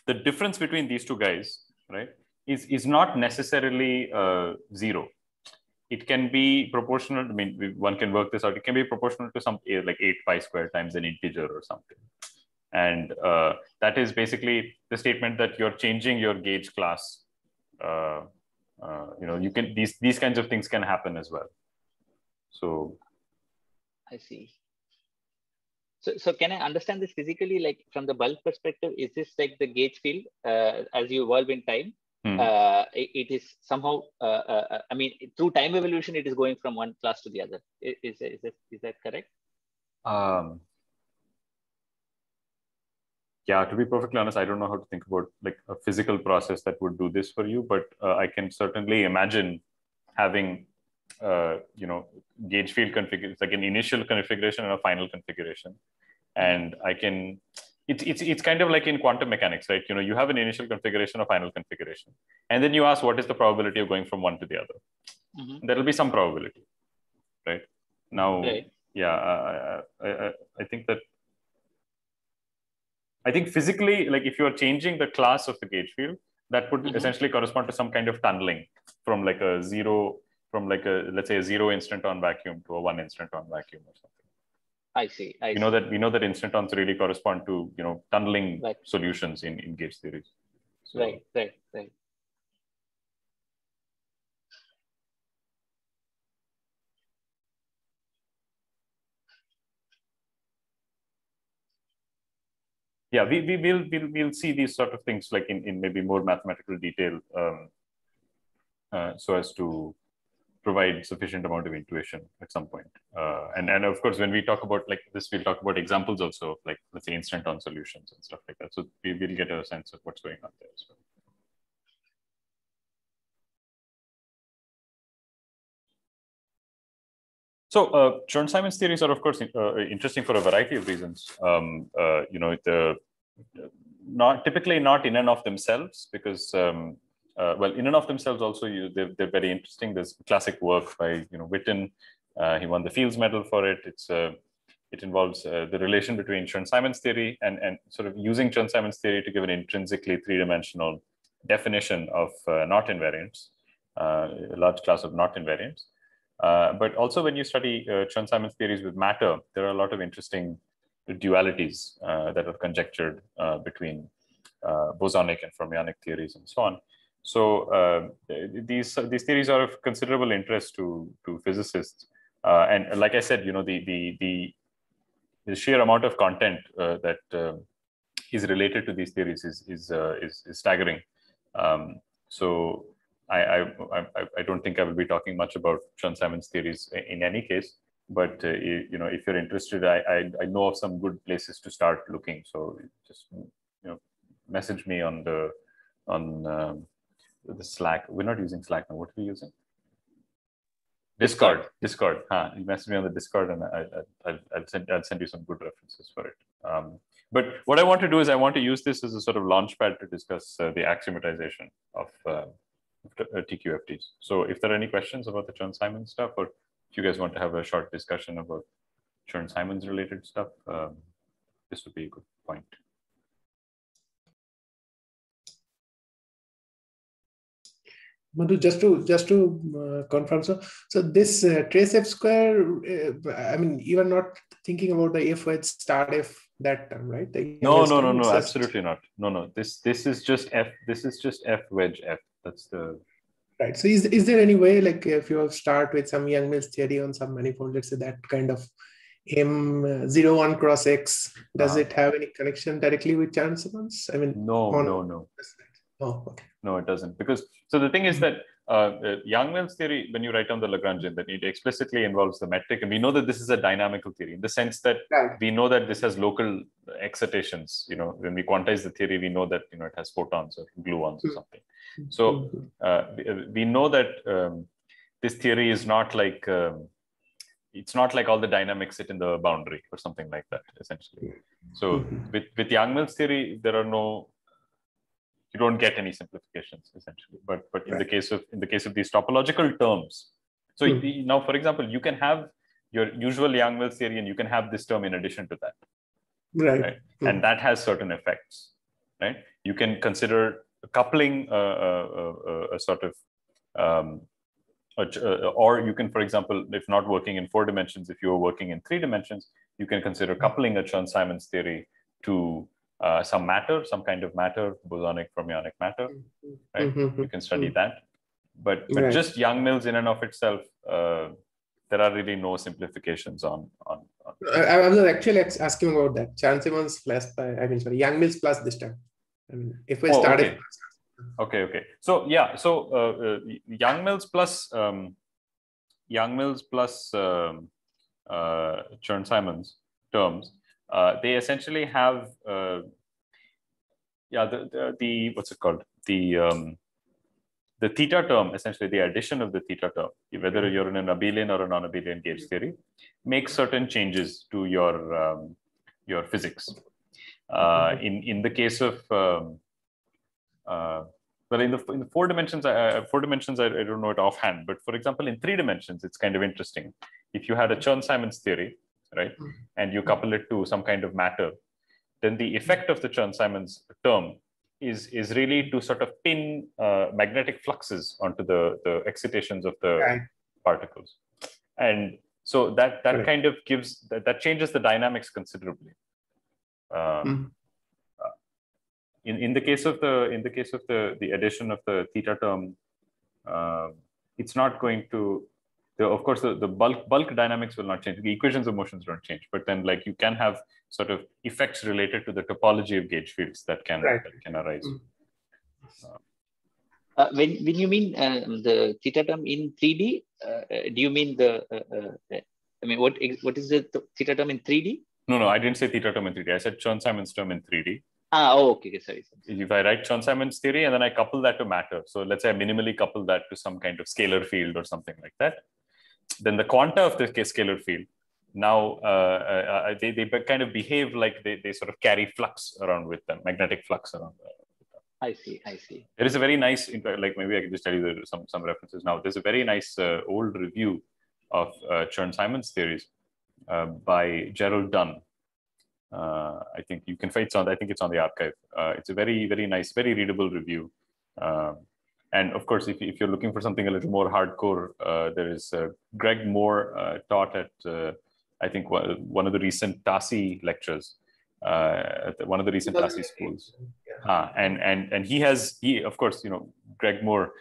the difference between these two guys, right, is is not necessarily uh, zero it can be proportional. I mean, one can work this out. It can be proportional to some like 8 pi square times an integer or something. And uh, that is basically the statement that you're changing your gauge class. Uh, you know, you can these these kinds of things can happen as well. So, I see. So, so can I understand this physically, like from the bulk perspective? Is this like the gauge field uh, as you evolve in time? Hmm. Uh, it, it is somehow, uh, uh, I mean, through time evolution, it is going from one class to the other. Is, is, is, that, is that correct? Um, yeah, to be perfectly honest, I don't know how to think about like a physical process that would do this for you, but uh, I can certainly imagine having, uh, you know, gauge field configuration, like an initial configuration and a final configuration. And I can it's, it's, it's kind of like in quantum mechanics, right? You know, you have an initial configuration, a final configuration, and then you ask what is the probability of going from one to the other. Mm-hmm. There will be some probability, right? Now, right. yeah, I, I, I think that I think physically, like if you are changing the class of the gauge field, that would mm-hmm. essentially correspond to some kind of tunneling from like a zero, from like a let's say a zero instanton vacuum to a one instanton vacuum or something. I see. I you see. know that we know that instantons really correspond to you know tunneling right. solutions in, in gauge theories. So, right, right, right. Yeah, we, we will we'll, we'll see these sort of things like in, in maybe more mathematical detail um, uh, so as to provide sufficient amount of intuition at some point. Uh, and, and of course, when we talk about like this, we'll talk about examples also of like, let's say instanton solutions and stuff like that. So we will get a sense of what's going on there as well. So uh, Chern-Simons theories are, of course, uh, interesting for a variety of reasons. Um, uh, you know, the not typically not in and of themselves, because um, uh, well, in and of themselves, also you, they're, they're, very interesting. There's classic work by you know Witten. Uh, he won the Fields Medal for it. It's uh, it involves the relation between Chern-Simons theory and and sort of using Chern-Simons theory to give an intrinsically three-dimensional definition of knot invariants, a large class of knot invariants. But also, when you study Chern-Simons theories with matter, there are a lot of interesting dualities that are conjectured between bosonic and fermionic theories and so on. So uh, these these theories are of considerable interest to to physicists. Uh, and like I said, you know, the the the, the sheer amount of content uh, that uh, is related to these theories is is uh, is, is, staggering. Um, so I, I, I don't think I will be talking much about Chern-Simons theories in any case. But uh, you know, if you're interested, I, I I know of some good places to start looking. So just you know, message me on the on um, the Slack. We're not using Slack now. What are we using? Discord. Discord. Huh. You message me on the Discord, and I, I, I'll send I'll send you some good references for it. Um, but what I want to do is I want to use this as a sort of launchpad to discuss uh, the axiomatization of uh, TQFTs. So if there are any questions about the Chern-Simon stuff, or if you guys want to have a short discussion about Chern-Simons related stuff, um, this would be a good point. Madhu, just to just to uh, confirm, so so this uh, trace f square. Uh, I mean, you are not thinking about the f wedge start f that term, right? The no, no, no, no, just... absolutely not. No, no. This this is just f. This is just f wedge f. That's the right. So is is there any way, like, if you start with some Yang-Mills theory on some manifold, let's say that kind of m uh, zero one cross x, does uh-huh. it have any connection directly with Chern-Simons? I mean, no, on... no, no. Oh, okay. No, it doesn't. Because so the thing is that uh, uh, Yang-Mills theory, when you write down the Lagrangian, that it explicitly involves the metric, and we know that this is a dynamical theory in the sense that right. we know that this has local excitations. You know, when we quantize the theory, we know that you know it has photons or gluons or hmm. something. So hmm. uh, we, know that um, this theory is not like um, it's not like all the dynamics sit in the boundary or something like that, essentially. So hmm. with with Yang-Mills theory, there are no you don't get any simplifications essentially. But but in right. the case of in the case of these topological terms, so hmm. now for example, you can have your usual Yang-Mills theory, and you can have this term in addition to that, right? right? Hmm. And that has certain effects, right? You can consider coupling a, a, a, a sort of um, uh, or you can, for example, if not working in four dimensions, if you are working in three dimensions, you can consider coupling a Chern-Simons theory to uh, some matter, some kind of matter, bosonic fermionic matter, right? Mm-hmm. You can study mm-hmm. that. But, but right. just Yang-Mills in and of itself, uh, there are really no simplifications on. on, on I, I, was actually asking about that. Chern-Simons plus, I mean, sorry, Yang-Mills plus this time. If we oh, started. Okay. okay, okay. So, yeah, so uh, uh, Yang-Mills plus, um, Yang-Mills plus um, uh, Chern-Simons terms uh, they essentially have uh, yeah the, the, the what's it called the um, the theta term essentially the addition of the theta term whether you're in an abelian or a non-abelian gauge theory makes certain changes to your um, your physics uh, in in the case of um, uh, well, in the, in the four dimensions, uh, four dimensions, I, I, don't know it offhand, but for example, in three dimensions, it's kind of interesting. If you had a Chern-Simons theory, right? Mm-hmm. And you couple it to some kind of matter, then the effect of the Chern-Simons term is, is really to sort of pin uh, magnetic fluxes onto the, the excitations of the right. particles. And so that, that right. kind of gives, that, that changes the dynamics considerably. Um. Uh, in, in the case of the in the case of the the addition of the theta term, uh, it's not going to the, of course the, the bulk bulk dynamics will not change the equations of motions don't change but then like you can have sort of effects related to the topology of gauge fields that can right. that can arise mm. uh, when when you mean uh, the theta term in 3d uh, uh, do you mean the uh, uh, i mean what what is the theta term in 3d no no i didn't say theta term in 3d i said chern-simons term in 3d Ah, oh, okay, sorry, sorry. If I write Chern-Simons theory and then I couple that to matter, so let's say I minimally couple that to some kind of scalar field or something like that, then the quanta of the scalar field now uh, uh, uh, they, they kind of behave like they, they sort of carry flux around with them, magnetic flux around. Them. I see, I see. There is a very nice, like maybe I can just tell you some, some references now. There's a very nice uh, old review of uh, Chern-Simons theories uh, by Gerald Dunne. Uh, I think you can find it on, I think it's on the arXiv. it's a very, very nice, very readable review. Um, and of course, if, if you're looking for something a little more hardcore, uh, there is uh, Greg Moore uh, taught at, uh, I think, one of the recent TASI lectures, uh, one of the recent TASI schools. Yeah. and, and, and he has, he of course, you know, Greg Moore,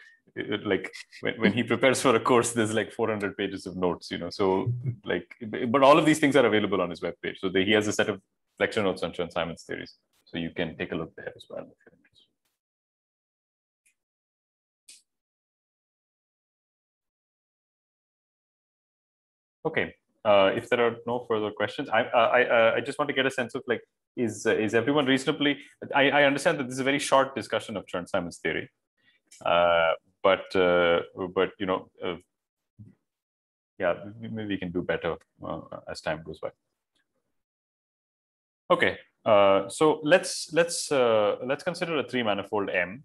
like when, when he prepares for a course, there's like 400 pages of notes, you know, so like, but all of these things are available on his webpage. So the, he has a set of lecture notes on Chern-Simons theories. So you can take a look there as well. if you're interested Okay. Uh, if there are no further questions, I uh, I, uh, I just want to get a sense of like is uh, is everyone reasonably? I, I understand that this is a very short discussion of Chern-Simons theory, uh, but uh, but you know, yeah, maybe we can do better as time goes by. Okay, so let's let's let's consider a three manifold M.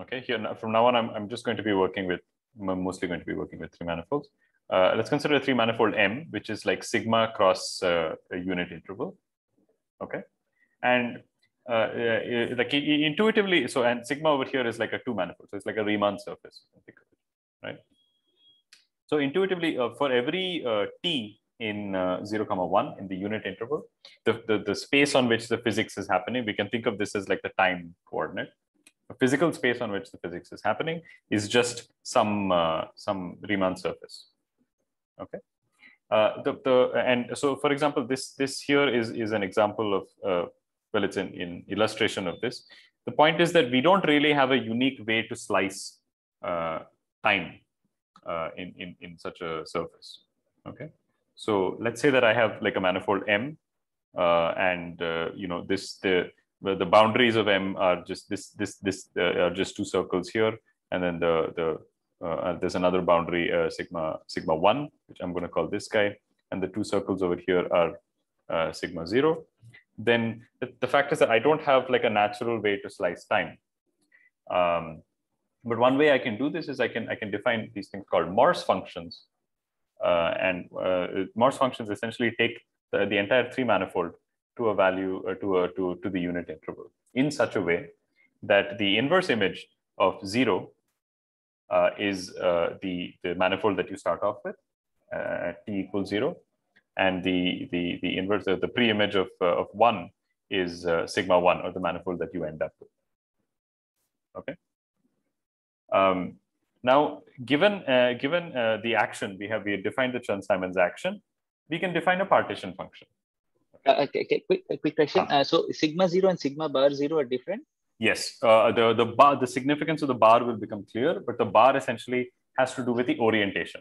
Okay, here from now on, I'm I'm just going to be working with I'm mostly going to be working with three manifolds uh, let's consider a three manifold M, which is like sigma cross uh, a unit interval. Okay. And uh, like intuitively, so and sigma over here is like a two manifold. So it's like a Riemann surface. right? So intuitively, uh, for every uh, t in uh, 0 comma 1 in the unit interval, the, the, the space on which the physics is happening, we can think of this as like the time coordinate. The physical space on which the physics is happening is just some, uh, some Riemann surface. Okay. Uh, the, the, and so, for example, this, this here is, is an example of, uh, well, it's an in illustration of this. The point is that we don't really have a unique way to slice uh, time uh, in, in, in such a surface. Okay. So let's say that I have like a manifold M uh, and, uh, you know, this, the, the boundaries of M are just this, this, this are just two circles here. And then the, the uh, there's another boundary uh, sigma sigma 1 which i'm going to call this guy and the two circles over here are uh, sigma 0 then the, the, fact is that i don't have like a natural way to slice time um, but one way i can do this is i can i can define these things called morse functions uh, and uh, morse functions essentially take the, the entire three manifold to a value uh, to a to, to the unit interval in such a way that the inverse image of 0 uh, is uh, the, the manifold that you start off with t equals zero. And the, the, the inverse, the pre-image of, of one is sigma one or the manifold that you end up with. Okay. Um, now, given, uh, given uh, the action, we have we defined the Chern-Simons action, we can define a partition function. Uh, okay, okay, quick, quick question. so sigma zero and sigma bar zero are different? Yes, uh, the the bar, the significance of the bar will become clear, but the bar essentially has to do with the orientation.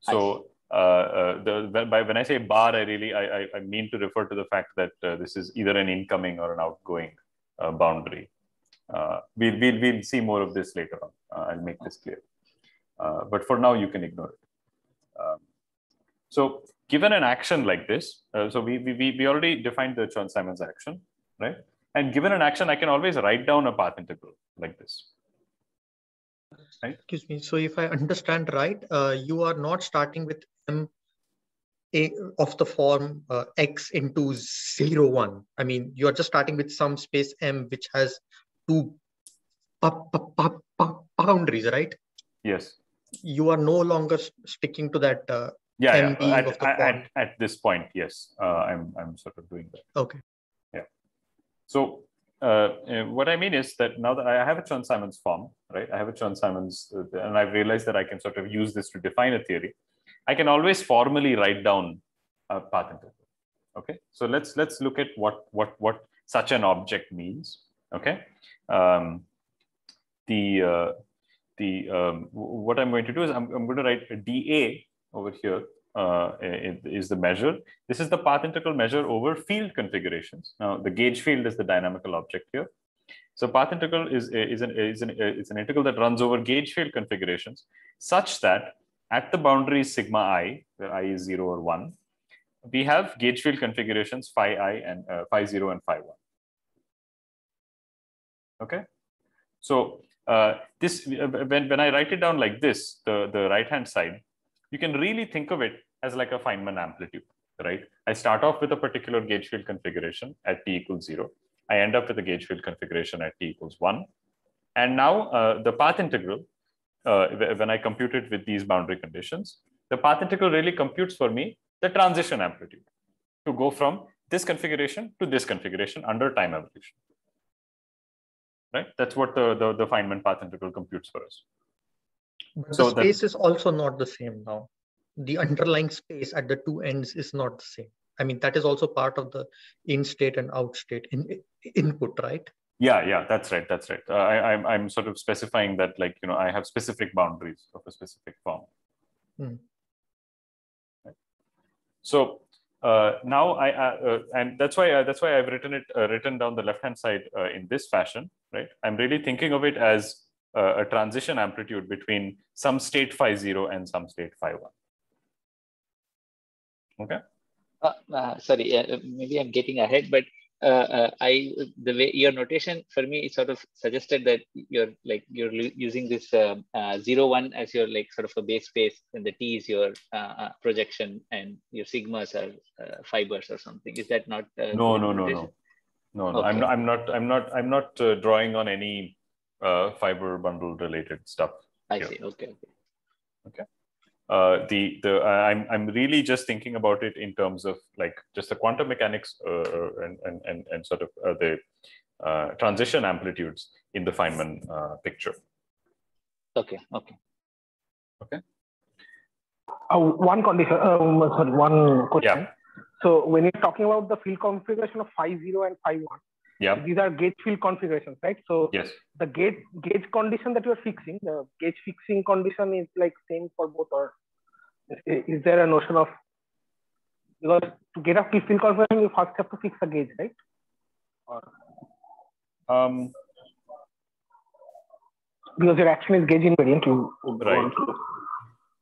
So uh, uh, the by when I say bar, I really I, I mean to refer to the fact that uh, this is either an incoming or an outgoing uh, boundary. Uh, we'll, we'll we'll see more of this later on. I'll make this clear. but for now, you can ignore it. Um, so given an action like this, so we, we we already defined the Chern-Simons action, right? And given an action, I can always write down a path integral like this. Right? Excuse me. So if I understand right, uh, you are not starting with m a of the form uh, x into zero one. I mean, you are just starting with some space m which has two boundaries, right? Yes. You are no longer sticking to that. Uh, yeah, yeah. At, at, at, this point, yes, uh, I'm I'm sort of doing that. Okay. Yeah. So uh, uh, what I mean is that now that I have a Chern-Simons form, right? I have a Chern-Simons, uh, and I've realized that I can sort of use this to define a theory. I can always formally write down a path integral. Okay, so let's let's look at what what what such an object means. Okay, um, the uh, the um, what I'm going to do is I'm, I'm going to write a dA over here uh, is the measure. This is the path integral measure over field configurations. Now, the gauge field is the dynamical object here. So path integral is, is, an, is, an, is an integral that runs over gauge field configurations such that at the boundary sigma i, where i is 0 or 1, we have gauge field configurations phi i and uh, phi 0 and phi 1. Okay. So uh, this when, when I write it down like this, the, the right hand side, you can really think of it as like a Feynman amplitude, right? I start off with a particular gauge field configuration at t equals zero. I end up with a gauge field configuration at t equals one. And now uh, the path integral, uh, when I compute it with these boundary conditions, the path integral really computes for me the transition amplitude to go from this configuration to this configuration under time evolution. Right? That's what the, the, the Feynman path integral computes for us. But so the space is also not the same now the underlying space at the two ends is not the same. I mean, that is also part of the in state and out state in, input, right? Yeah, yeah, that's right. That's right. Uh, I, I'm, I'm sort of specifying that, like, you know, I have specific boundaries of a specific form. Hmm. Right. So uh, now I, uh, uh and that's why, uh, that's why I've written it, uh, written down the left-hand side in this fashion, right? I'm really thinking of it as a transition amplitude between some state phi zero and some state phi one. Okay. Uh, uh, sorry, uh, maybe I'm getting ahead, but uh, uh, I the way your notation for me it sort of suggested that you're like you're using this um, uh, zero one as your like sort of a base space, and the t is your uh, projection, and your sigmas are fibers or something. Is that not? no, no, no, no, no, no. Okay. I'm not. I'm not. I'm not. I'm not drawing on any fiber bundle related stuff. I here. see. Okay. Okay. Okay. Uh, the the I'm I'm really just thinking about it in terms of like just the quantum mechanics uh, and, and and and sort of uh, the uh, transition amplitudes in the Feynman uh, picture. Okay. Okay. Okay. Uh, one condition. Um, sorry, one question. Yeah. So when you're talking about the field configuration of phi zero and phi one, yeah. these are gauge field configurations, right? So yes. the gauge gauge condition that you are fixing, the gauge fixing condition is like same for both, or is there a notion of because to get a field configuration, you first have to fix a gauge, right? Or um, because your action is gauge invariant, you right.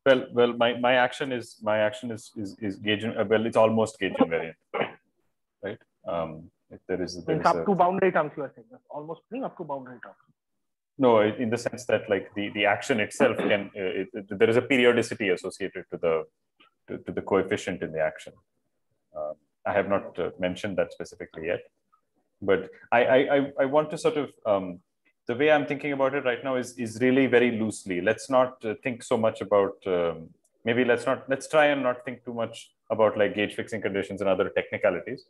Well, well, my, my action is my action is is, is gauge. Well, it's almost gauge invariant, right? Um, if there is, there is up a, to boundary terms. You are saying almost being up to boundary terms. No, in the sense that like the, the action itself can uh, it, it, there is a periodicity associated to the to, to the coefficient in the action. Uh, I have not uh, mentioned that specifically yet, but I I, I want to sort of um, the way I'm thinking about it right now is is really very loosely. Let's not uh, think so much about um, maybe let's not let's try and not think too much about like gauge fixing conditions and other technicalities,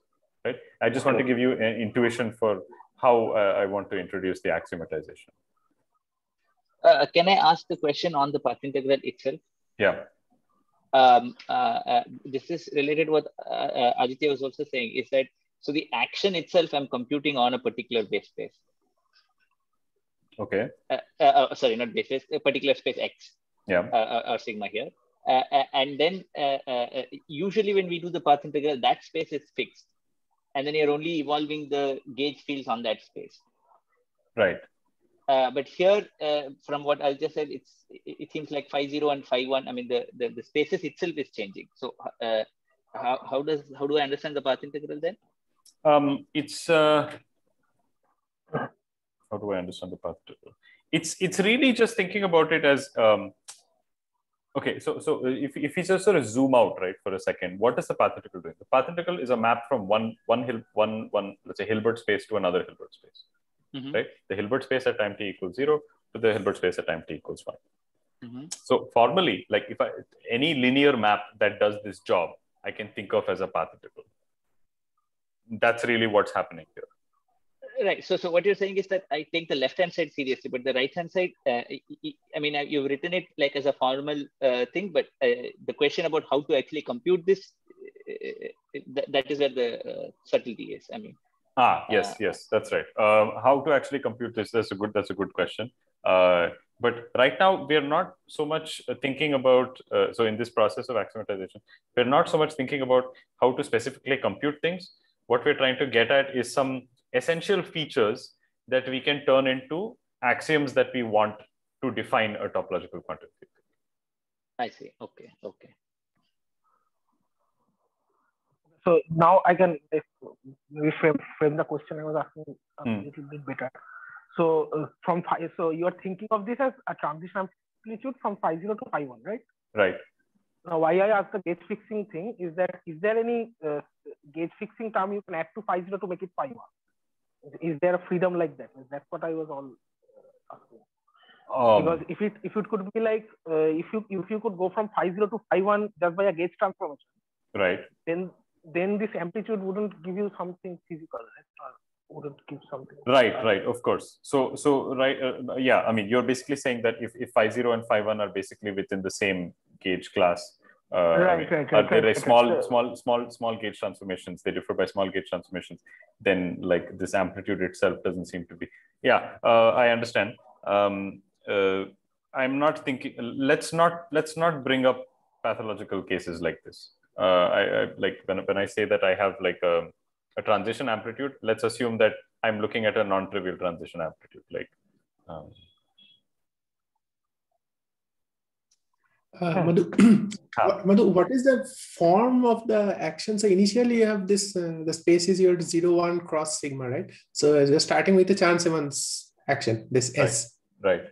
right? I just want to give you an intuition for how uh, I want to introduce the axiomatization. Uh, can I ask the question on the path integral itself? Yeah. Um, uh, uh, this is related what uh, Aditya was also saying is that so the action itself I'm computing on a particular base space. Okay. sorry, not base space, a particular space X. Yeah. or sigma here. and then usually when we do the path integral, that space is fixed. And then you're only evolving the gauge fields on that space. Right. Uh, but here, uh, from what I just said, it's it, seems like phi zero and phi one. I mean, the, the, the spaces itself is changing. So, uh, how, how does how do I understand the path integral then? Um, it's uh, how do I understand the path integral? It's it's really just thinking about it as um, okay. So so if if you just sort of zoom out right for a second, what is the path integral doing? The path integral is a map from one one hill one one let's say Hilbert space to another Hilbert space mm-hmm. right? The Hilbert space at time t equals zero to the Hilbert space at time t equals one. Mm-hmm. So formally, like if I any linear map that does this job, I can think of as a path integral. That's really what's happening here. Right. So, so what you're saying is that I take the left hand side seriously, but the right hand side, uh, I mean, you've written it like as a formal uh, thing, but uh, the question about how to actually compute this, uh, that, that is where the uh, subtlety is. I mean, Ah, yes, uh, yes, that's right. Uh, how to actually compute this? That's a good. That's a good question. Uh, but right now we are not so much thinking about. Uh, so in this process of axiomatization, we're not so much thinking about how to specifically compute things. What we're trying to get at is some essential features that we can turn into axioms that we want to define a topological quantum field. I see. Okay. Okay so now I can reframe frame the question I was asking a mm. little bit better. So uh, from five, so you are thinking of this as a transition amplitude from phi zero to phi one, right? Right. Now, why I asked the gauge fixing thing is that is there any uh, gauge fixing term you can add to phi zero to make it phi one? Is there a freedom like that? That's what I was all asking. Um, because if it if it could be like uh, if you if you could go from phi zero to phi one just by a gauge transformation, right? Then then this amplitude wouldn't give you something physical right? wouldn't give something right right of course so so right uh, yeah i mean you're basically saying that if, if phi 0 and phi 1 are basically within the same gauge class uh, right, I mean, right, right, are right, small, right. small, small, small gauge transformations? They differ by small gauge transformations. Then, like this amplitude itself doesn't seem to be. Yeah, uh, I understand. Um, uh, I'm not thinking. Let's not let's not bring up pathological cases like this uh, I, I, like when, when I say that I have like a, a, transition amplitude, let's assume that I'm looking at a non-trivial transition amplitude, like. Um, uh, Madhu, Madhu, what is the form of the action? So initially you have this, uh, the space is your zero one cross sigma, right? So you're starting with the Chern-Simons action, this right. S. Right.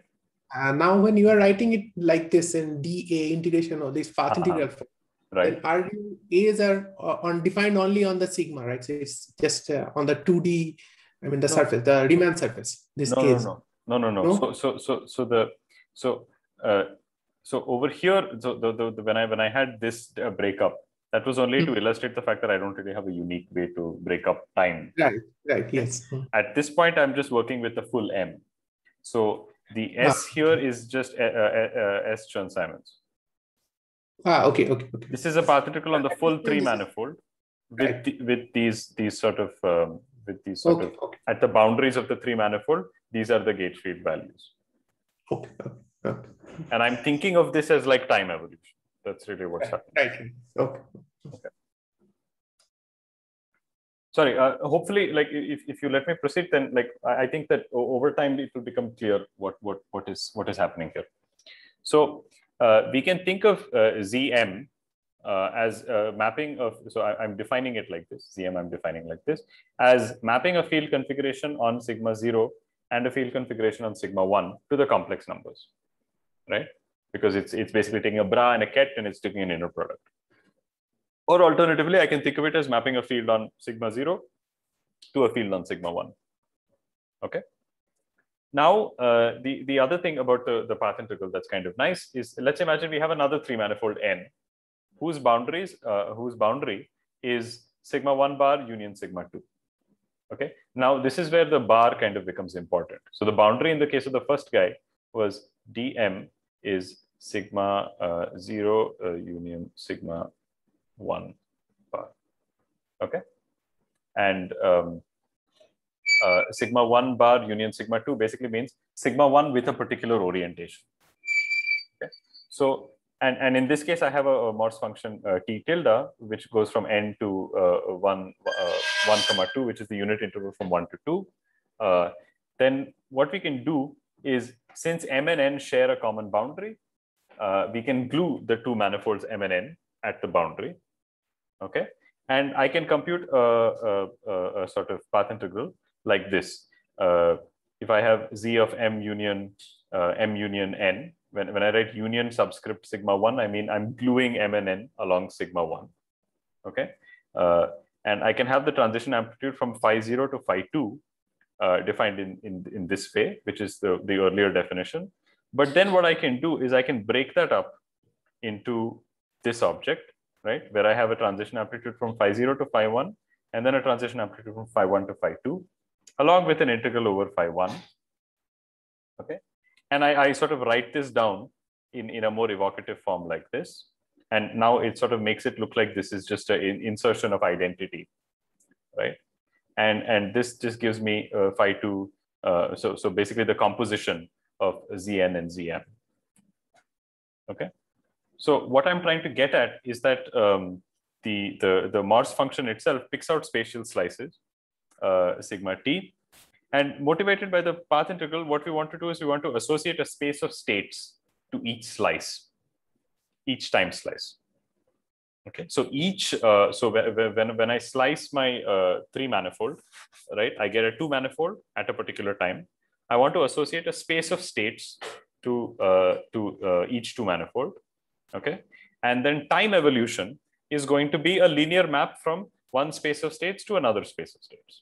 And now when you are writing it like this in dA integration or this path uh-huh. integral form, right then RU A's are uh, on defined only on the sigma, right? So it's just uh, on the 2D, I mean the no. surface, the Riemann surface. This no, case. No, no, no, no, no. So, so, so, so the so uh, so over here, so the, the, the, when I when I had this uh, breakup, that was only mm-hmm. to hmm. illustrate the fact that I don't really have a unique way to break up time. Right, right, yes. At this point, I'm just working with the full M. So the S ah. here is just uh, uh, uh, S Chern-Simons. Ah, okay, okay, okay. This is a path integral on the full three manifold with right. the, with these these sort of um, with these sort okay, of okay. at the boundaries of the three manifold. These are the gauge field values. Okay. Okay. And I'm thinking of this as like time evolution. That's really what's happening. Okay. Okay. Sorry. Uh, hopefully, like if, if you let me proceed, then like I think that over time it will become clear what what what is what is happening here. So uh, we can think of uh, ZM uh, as a mapping of, so I, am defining it like this, ZM I'm defining like this, as mapping a field configuration on sigma zero and a field configuration on sigma one to the complex numbers, right? Because it's, it's basically taking a bra and a ket and it's taking an inner product. Or alternatively, I can think of it as mapping a field on sigma zero to a field on sigma one, okay? Now, uh, the, the other thing about the, the path integral that's kind of nice is let's imagine we have another three manifold n whose boundaries, uh, whose boundary is sigma one bar union sigma two. Okay. Now this is where the bar kind of becomes important. So the boundary in the case of the first guy was dm is sigma uh, zero uh, union sigma one bar. Okay. And um, uh, sigma 1 bar union sigma 2 basically means sigma 1 with a particular orientation. Okay. So, and, and in this case, I have a, a Morse function uh, t tilde, which goes from n to uh, 1, uh, 1 comma 2, which is the unit interval from 1 to 2. Uh, then what we can do is since m and n share a common boundary, uh, we can glue the two manifolds m and n at the boundary. Okay. And I can compute a, a, a sort of path integral like this. Uh, if I have z of m union uh, m union n, when, when I write union subscript sigma 1, I mean I'm gluing m and n along sigma 1. Okay. Uh, and I can have the transition amplitude from phi 0 to phi 2 uh, defined in, in, in this way, which is the, the earlier definition. But then what I can do is I can break that up into this object, right? Where I have a transition amplitude from phi 0 to phi 1, and then a transition amplitude from phi 1 to phi 2 along with an integral over phi 1. Okay. And I, I sort of write this down in, in a more evocative form like this. And now it sort of makes it look like this is just an insertion of identity, right? And, and this just gives me uh, phi 2. Uh, so, so basically the composition of Zn and Zm. Okay. So what I'm trying to get at is that um, the, the, the Morse function itself picks out spatial slices uh, sigma t. And motivated by the path integral, what we want to do is we want to associate a space of states to each slice, each time slice. Okay, so each, uh, so when, when I slice my uh, three manifold, right, I get a two manifold at a particular time. I want to associate a space of states to, uh, to uh, each two manifold. Okay, and then time evolution is going to be a linear map from one space of states to another space of states.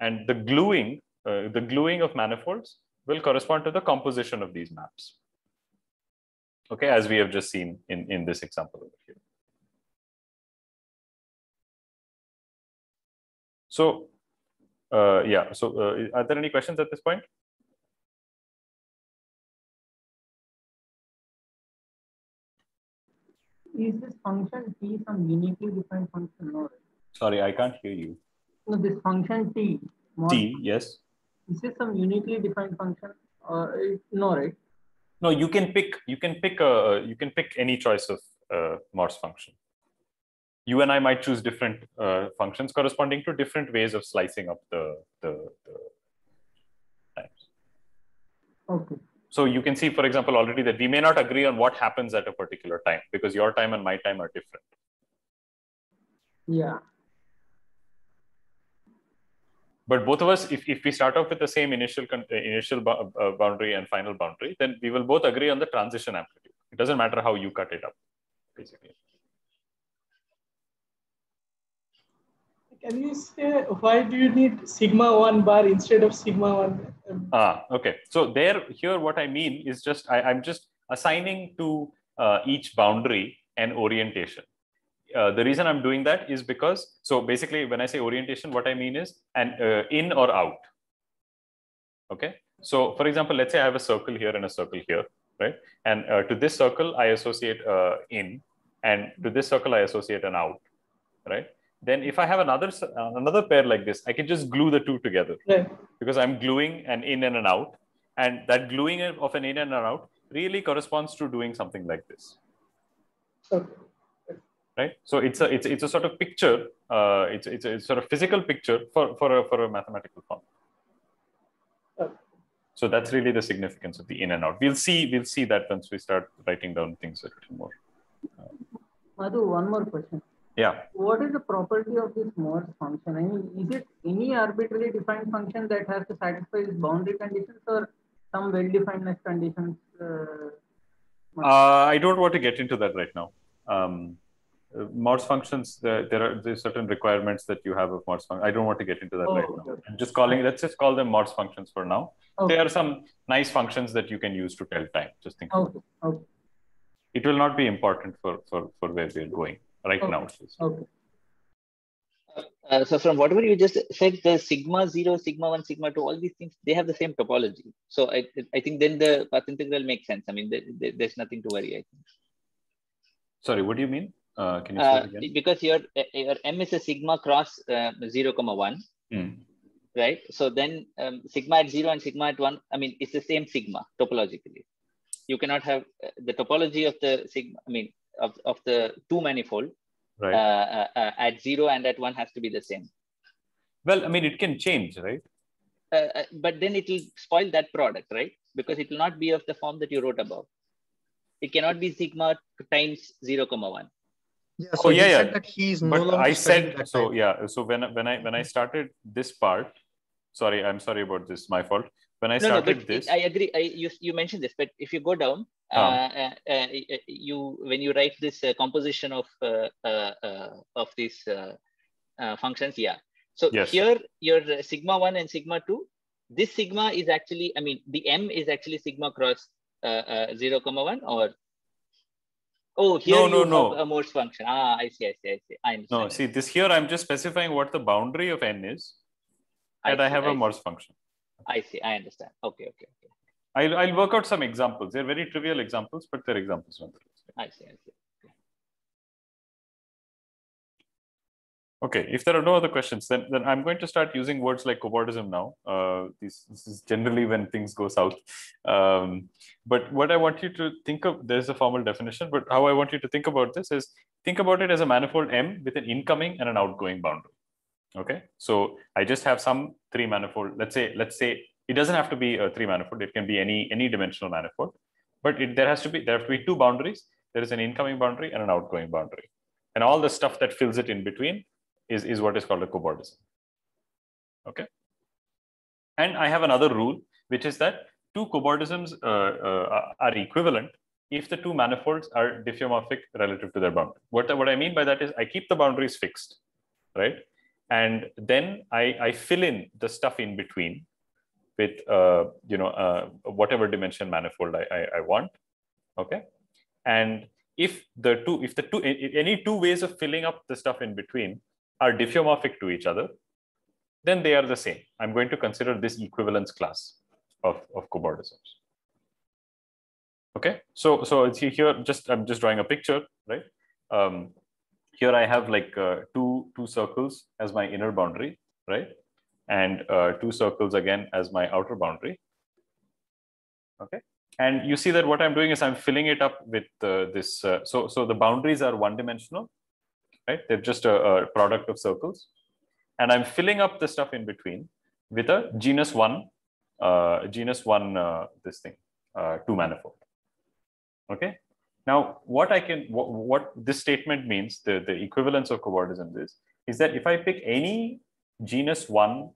And the gluing, uh, the gluing of manifolds will correspond to the composition of these maps. Okay, as we have just seen in, in this example over here. So, uh, yeah, so uh, are there any questions at this point? Is this function t some uniquely defined function? No. Sorry, I can't hear you. No, this function t. T, yes. Is this some uniquely defined function? Uh, no, right? No, you can pick. You can pick a. You can pick any choice of uh, Morse function. You and I might choose different uh, functions corresponding to different ways of slicing up the the, the times. Okay. So you can see, for example, already that we may not agree on what happens at a particular time because your time and my time are different. Yeah but both of us, if, if we start off with the same initial initial uh, boundary and final boundary, then we will both agree on the transition amplitude. It doesn't matter how you cut it up, basically. Can you say why do you need sigma one bar instead of sigma one? Ah, okay. So there, here, what I mean is just I, I'm just assigning to uh, each boundary an orientation. Uh, the reason I'm doing that is because, so basically when I say orientation, what I mean is an uh, in or out. Okay. So for example, let's say I have a circle here and a circle here, right? And uh, to this circle, I associate uh, in and to this circle, I associate an out, right? Then if I have another uh, another pair like this, I can just glue the two together Right. because I'm gluing an in and an out. And that gluing of an in and an out really corresponds to doing something like this Okay. Right so it's a it's, it's a sort of picture uh, it's, it's a it's sort of physical picture for for a, for a mathematical form Okay. so that's really the significance of the in and out we'll see we'll see that once we start writing down things a little more Madhu, one more question. yeah What is the property of this Morse function? I mean, is it any arbitrarily defined function that has to satisfy its boundary conditions or some well-defined conditions? Uh, uh, i don't want to get into that right now um, uh, Morse functions, the, there are there's certain requirements that you have of Morse function. I don't want to get into that Oh, right now. I'm just calling, let's just call them Morse functions for now. Okay. There are some nice functions that you can use to tell time. Just think. about it. okay, okay, it will not be important for for, for where we're going right Okay. now. okay. Uh, so from whatever you just said, the sigma zero, sigma one, sigma two, all these things they have the same topology. So I I think then the path integral makes sense. I mean, there, there- there's nothing to worry. I think. Sorry, what do you mean? Uh, can you say Uh, again? because your your m is a sigma cross uh, zero comma one, Hmm. right? So then um, sigma at zero and sigma at one. I mean, it's the same sigma topologically. You cannot have uh, the topology of the sigma. I mean, of, of the two manifold Right. uh, uh, uh, at zero and at one has to be the same. well, I mean, it can change, right? Uh, uh, but then it will spoil that product, right? Because it will not be of the form that you wrote above. It cannot be sigma times zero comma one. Yeah, so Oh, he yeah, said yeah. that he's no But longer I said that so. type. Yeah. So when when I when I started this part, sorry, I'm sorry about this. My fault. When I no, no, started but this, I agree. I, you, you mentioned this, but if you go down, Ah. uh, uh, uh, you when you write this uh, composition of uh, uh, uh, of these uh, uh, functions, yeah. So Yes. here your uh, sigma one and sigma two, this sigma is actually, I mean, the m is actually sigma cross uh, uh, zero comma one, or oh, here No, you no, have no. a Morse function. Ah, I see, I see, I see. I understand. no, see this here. I'm just specifying what the boundary of n is, and I, see, have a see. Morse function. I see. I understand. Okay, okay, okay. I'll I'll work out some examples. They're very trivial examples, but they're examples. I see. I see. Okay, if there are no other questions, then, then I'm going to start using words like cobordism now. Uh, this, this is generally when things go south. Um, but what I want you to think of, there's a formal definition, but how I want you to think about this is think about it as a manifold M with an incoming and an outgoing boundary. Okay, so I just have some three manifold. Let's say, let's say it doesn't have to be a three manifold. It can be any any dimensional manifold, but it, there has to be there have to be two boundaries. There is an incoming boundary and an outgoing boundary, and all the stuff that fills it in between is, is what is called a cobordism. Okay. And I have another rule, which is that two cobordisms uh, uh, are equivalent if the two manifolds are diffeomorphic relative to their boundary. What, what I mean by that is I keep the boundaries fixed, right? And then I, I fill in the stuff in between with uh, you know uh, whatever dimension manifold I, I, I want. Okay. And if the two, if the two, any two ways of filling up the stuff in between are diffeomorphic to each other, then they are the same. I'm going to consider this equivalence class of, of cobordisms. Okay, so so here, just I'm just drawing a picture, right? Um, here I have like uh, two two circles as my inner boundary, right? And uh, two circles again as my outer boundary. Okay, and you see that what I'm doing is I'm filling it up with uh, this. Uh, so so the boundaries are one dimensional, right? They're just a, a, product of circles. And I'm filling up the stuff in between with a genus one, uh, genus one, uh, this thing, uh, two manifold. Okay. Now, what I can, what, what this statement means, the, the equivalence of cobordism is, is that if I pick any genus one,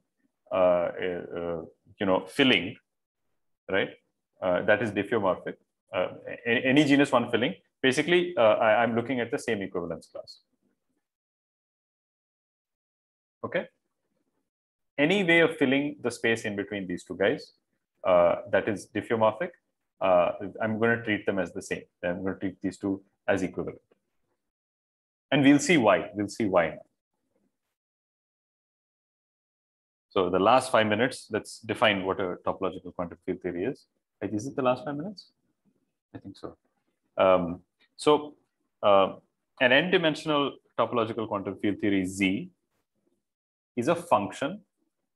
uh, uh, you know, filling, right, uh, that is diffeomorphic, any, any genus one filling, basically, I, I'm looking at the same equivalence class okay any way of filling the space in between these two guys uh, that is diffeomorphic uh, I'm going to treat them as the same. I'm going to treat these two as equivalent. And we'll see why. We'll see why now. So the last five minutes, let's define what a topological quantum field theory is. Is it the last five minutes? I think so. Um, so uh, an n-dimensional topological quantum field theory Z is a function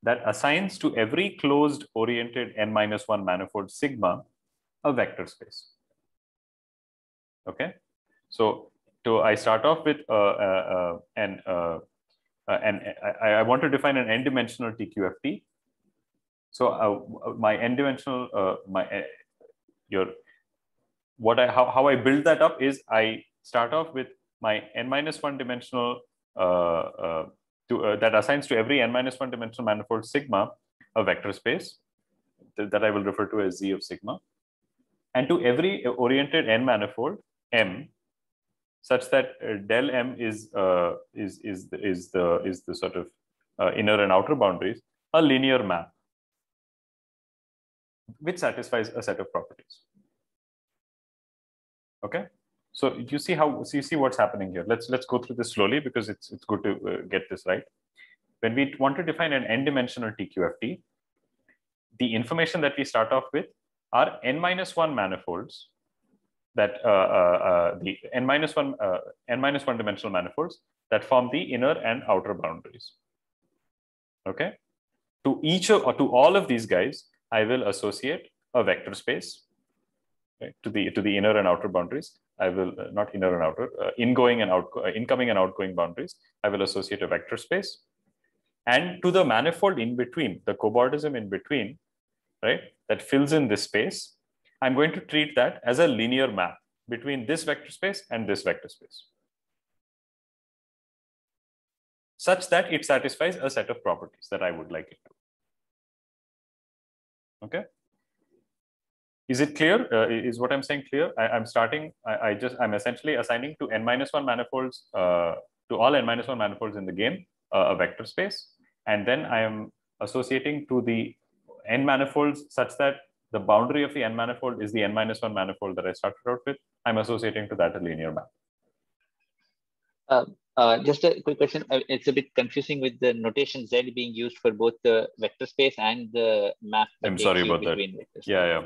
that assigns to every closed oriented n minus 1 manifold sigma a vector space. Okay, so to I start off with uh, uh, uh an uh, uh, and I, I, want to define an n-dimensional TQFT. So uh, my n-dimensional, my your what I how, how I build that up is I start off with my n minus one dimensional that assigns to every n minus one dimensional manifold sigma a vector space that I will refer to as z of sigma, and to every oriented n manifold m such that uh, del m is uh, is is is the is the sort of uh, inner and outer boundaries a linear map which satisfies a set of properties. Okay? So you see how so you see what's happening here. Let's let's go through this slowly because it's it's good to uh, get this right when we want to define an n-dimensional tqft the information that we start off with are n minus 1 manifolds that uh, uh, uh, the n minus one n minus one dimensional manifolds that form the inner and outer boundaries. Okay, to each of or to all of these guys, I will associate a vector space to the to the inner and outer boundaries. I will uh, not inner and outer, uh, ingoing and out, uh, incoming and outgoing boundaries. I will associate a vector space, and to the manifold in between, the cobordism in between, right, that fills in this space. I'm going to treat that as a linear map between this vector space and this vector space, such that it satisfies a set of properties that I would like it to. Okay. Is it clear? Uh, is what I'm saying clear? I, am starting, I, I, just, I'm essentially assigning to n minus one manifolds, uh, to all n minus one manifolds in the game, uh, a vector space. And then I am associating to the n manifolds such that the boundary of the n manifold is the n minus 1 manifold that I started out with. I'm associating to that a linear map. Uh, uh, just a quick question. Uh, it's a bit confusing with the notation Z being used for both the vector space and the map. I'm sorry about that. Yeah, yeah.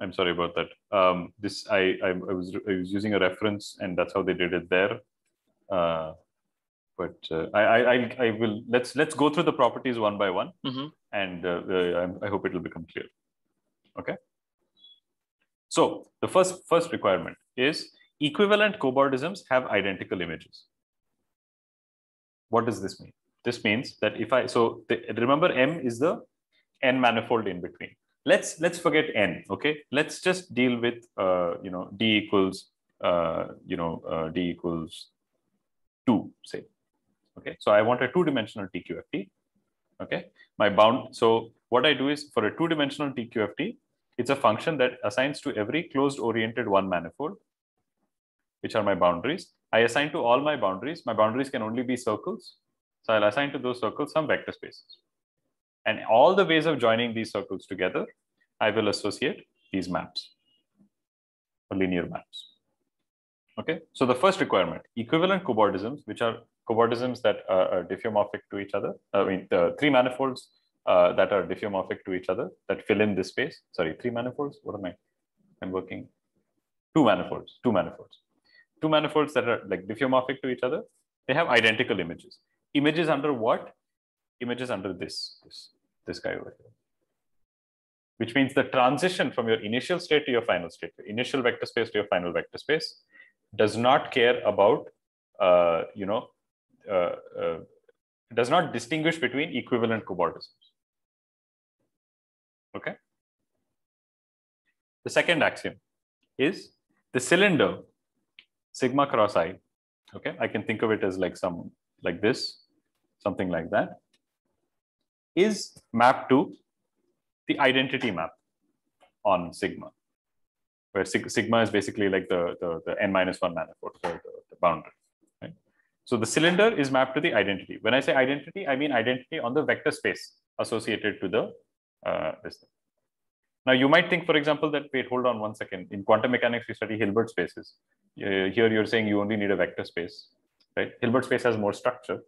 I'm sorry about that. Um, this I, I, I was I was using a reference, and that's how they did it there. Uh, but uh, I, I I will let's let's go through the properties one by one, mm -hmm. and uh, uh, I hope it will become clear. Okay. So the first, first requirement is equivalent cobordisms have identical images. What does this mean? This means that if I, so the, remember M is the N manifold in between. Let's, let's forget N, okay? Let's just deal with, uh, you know, D equals, uh, you know, uh, D equals two, say. Okay, so I want a two-dimensional TQFT. Okay, my bound. So what I do is for a two-dimensional TQFT, it's a function that assigns to every closed oriented one manifold, which are my boundaries. I assign to all my boundaries. My boundaries can only be circles. So I'll assign to those circles some vector spaces. And all the ways of joining these circles together, I will associate these maps or linear maps. Okay, so the first requirement, equivalent cobordisms, which are cobordisms that are diffeomorphic to each other. I mean, the three manifolds uh, that are diffeomorphic to each other that fill in this space. Sorry, three manifolds. What am I? I'm working two manifolds, two manifolds, two manifolds that are like diffeomorphic to each other. They have identical images. Images under what? Images under this, this, this guy over here. Which means the transition from your initial state to your final state, your initial vector space to your final vector space, does not care about, uh, you know, uh, uh, Uh, uh, does not distinguish between equivalent cobordisms. Okay. The second axiom is the cylinder sigma cross i. Okay, I can think of it as like some like this, something like that, is mapped to the identity map on sigma, where sig sigma is basically like the, the, the n minus one manifold, so the, the boundary. So the cylinder is mapped to the identity. When I say identity, I mean identity on the vector space associated to the uh, this thing. Now you might think, for example, that wait, hold on one second. In quantum mechanics, we study Hilbert spaces. Uh, here you're saying you only need a vector space, right? Hilbert space has more structure.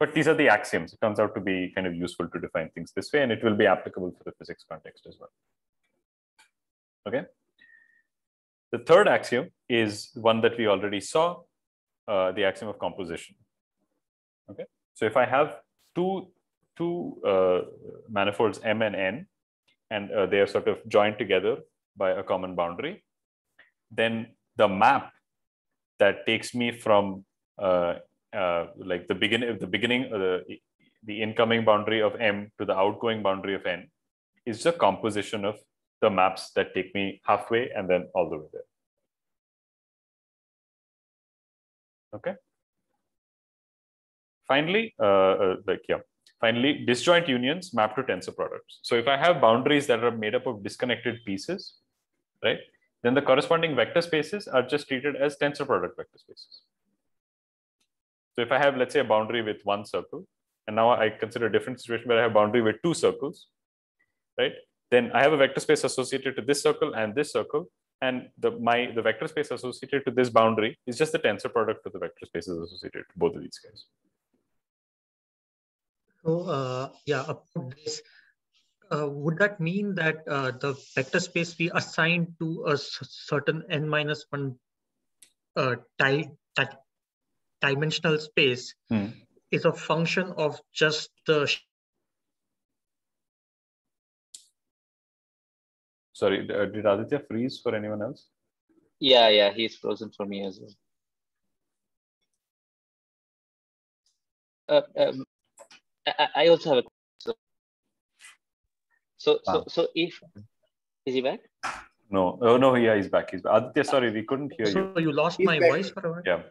But these are the axioms. It turns out to be kind of useful to define things this way, and it will be applicable for the physics context as well. Okay. The third axiom is one that we already saw, uh, the axiom of composition. Okay. So if I have two, two uh, manifolds M and N, and uh, they are sort of joined together by a common boundary, then the map that takes me from uh, uh, like the beginning, the beginning, the, the incoming boundary of M to the outgoing boundary of N is the composition of the maps that take me halfway and then all the way there. Okay. Finally, uh, uh, like yeah, finally, disjoint unions map to tensor products. So if I have boundaries that are made up of disconnected pieces, right, then the corresponding vector spaces are just treated as tensor product vector spaces. So if I have, let's say, a boundary with one circle, and now I consider a different situation where I have boundary with two circles, right? Then I have a vector space associated to this circle and this circle, and the my the vector space associated to this boundary is just the tensor product of the vector spaces associated to both of these guys. So uh, yeah, this, uh, would that mean that uh, the vector space we assign to a certain n minus one uh, dimensional space hmm. is a function of just the Sorry, uh, did Aditya freeze for anyone else? Yeah, yeah, he's frozen for me as well. Uh, um, I, I, also have a so so so, so if is he back? No, oh no, yeah, he's back. He's back. Aditya, sorry, we couldn't hear so you. So you lost he's my back. voice for a while. Yeah.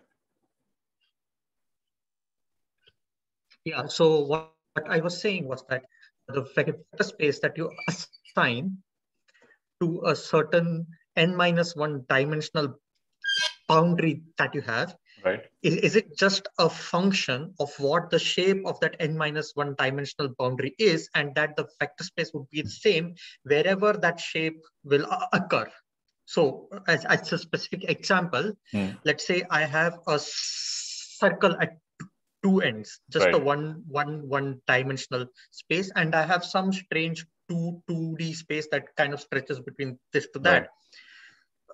Yeah. So what, what I was saying was that the vector space that you assign to a certain n minus one dimensional boundary that you have right is, is, it just a function of what the shape of that n minus one dimensional boundary is and that the vector space would be the same wherever that shape will occur so as, as a specific example hmm. let's say i have a circle at two ends just right. a one one one dimensional space and i have some strange 2 2d space that kind of stretches between this to that right.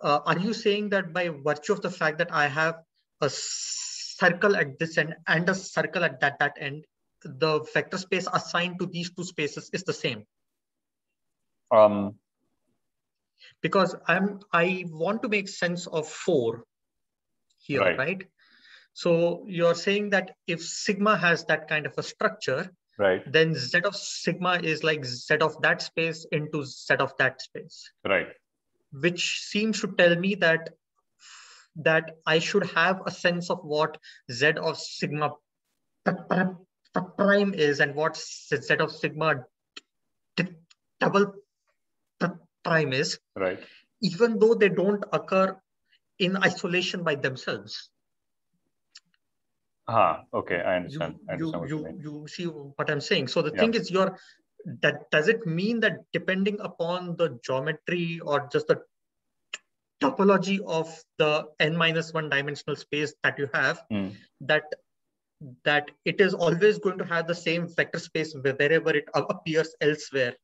uh, are you saying that by virtue of the fact that i have a circle at this end and a circle at that that end the vector space assigned to these two spaces is the same um because i'm i want to make sense of four here right, right? so you're saying that if sigma has that kind of a structure right. Then z of sigma is like z of that space into z of that space. Right. Which seems to tell me that that i should have a sense of what z of sigma prime is and what z of sigma double prime is. Right. Even though they don't occur in isolation by themselves Ah, okay, I understand. You, I understand you, you, you, you, see what I'm saying. So the yeah. thing is, your that does it mean that depending upon the geometry or just the topology of the n minus one dimensional space that you have, mm. that that it is always going to have the same vector space wherever it appears elsewhere.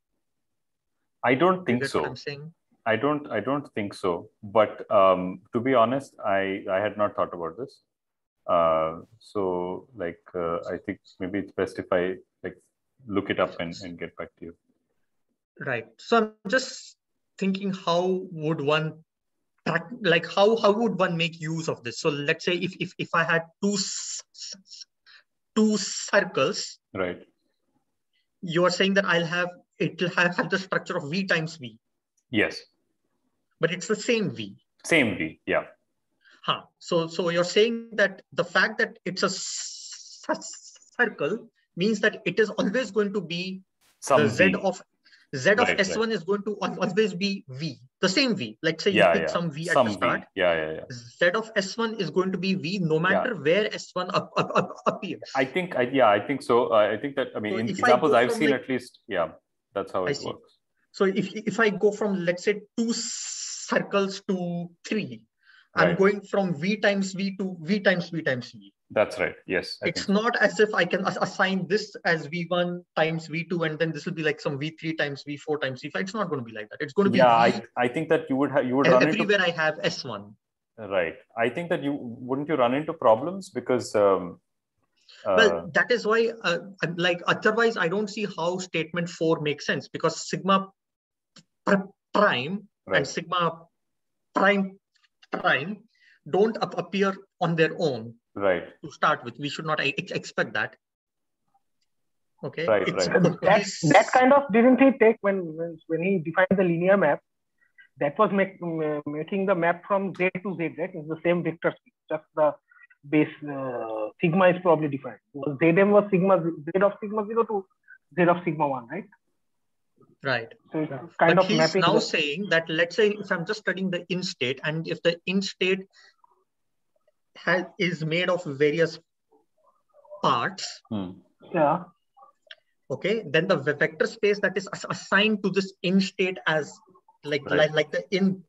I don't think so. I'm saying? I don't. I don't think so. But um, to be honest, I I had not thought about this. Uh, so like uh, I think maybe it's best if I like look it up and, and get back to you. Right. So I'm just thinking how would one like how how would one make use of this? So let's say if if, if I had two two circles, right? You are saying that I'll have it will have, have the structure of v times v. Yes. But it's the same v. Same v, yeah. Huh. So, so you're saying that the fact that it's a circle means that it is always going to be Some the z v. of z of s1 is going to always be v, the same v. Let's say Yeah, you pick yeah. some v at Some the v. start. Yeah, yeah, yeah. Z of s1 is going to be v no matter where s1 up, up, up, appears. I think, I, yeah, I think so. Uh, I think that, I mean, So in examples I've seen like- at least, yeah, that's how it works. So if, if I go from, let's say, two circles to three, right. I'm going from V times V to V times V times V. That's right. Yes. I it's not as if I can assign this as V1 times V2, and then this will be like some V3 times V4 times V5. It's not going to be like that. It's going to be. Yeah, I think that you would have you would run everywhere into... I have S1. Right. I think that you wouldn't you run into problems because. Um, uh, well, that is why, uh, like, otherwise, I don't see how statement four makes sense because sigma prime right. and sigma prime prime don't appear on their own right. to start with. We should not expect that. Okay? Right, right. that, that kind of didn't he take when when he defined the linear map that was make, making the map from z to z right? It's the same vector just the base uh, sigma is probably defined so zm was sigma z of sigma 0 to z of sigma 1 right Right. So kind but of he's now the... saying that let's say if I'm just studying the in state and if the in state has is made of various parts. Hmm. Yeah. Okay, then the vector space that is assigned to this in state as like right. like, like the in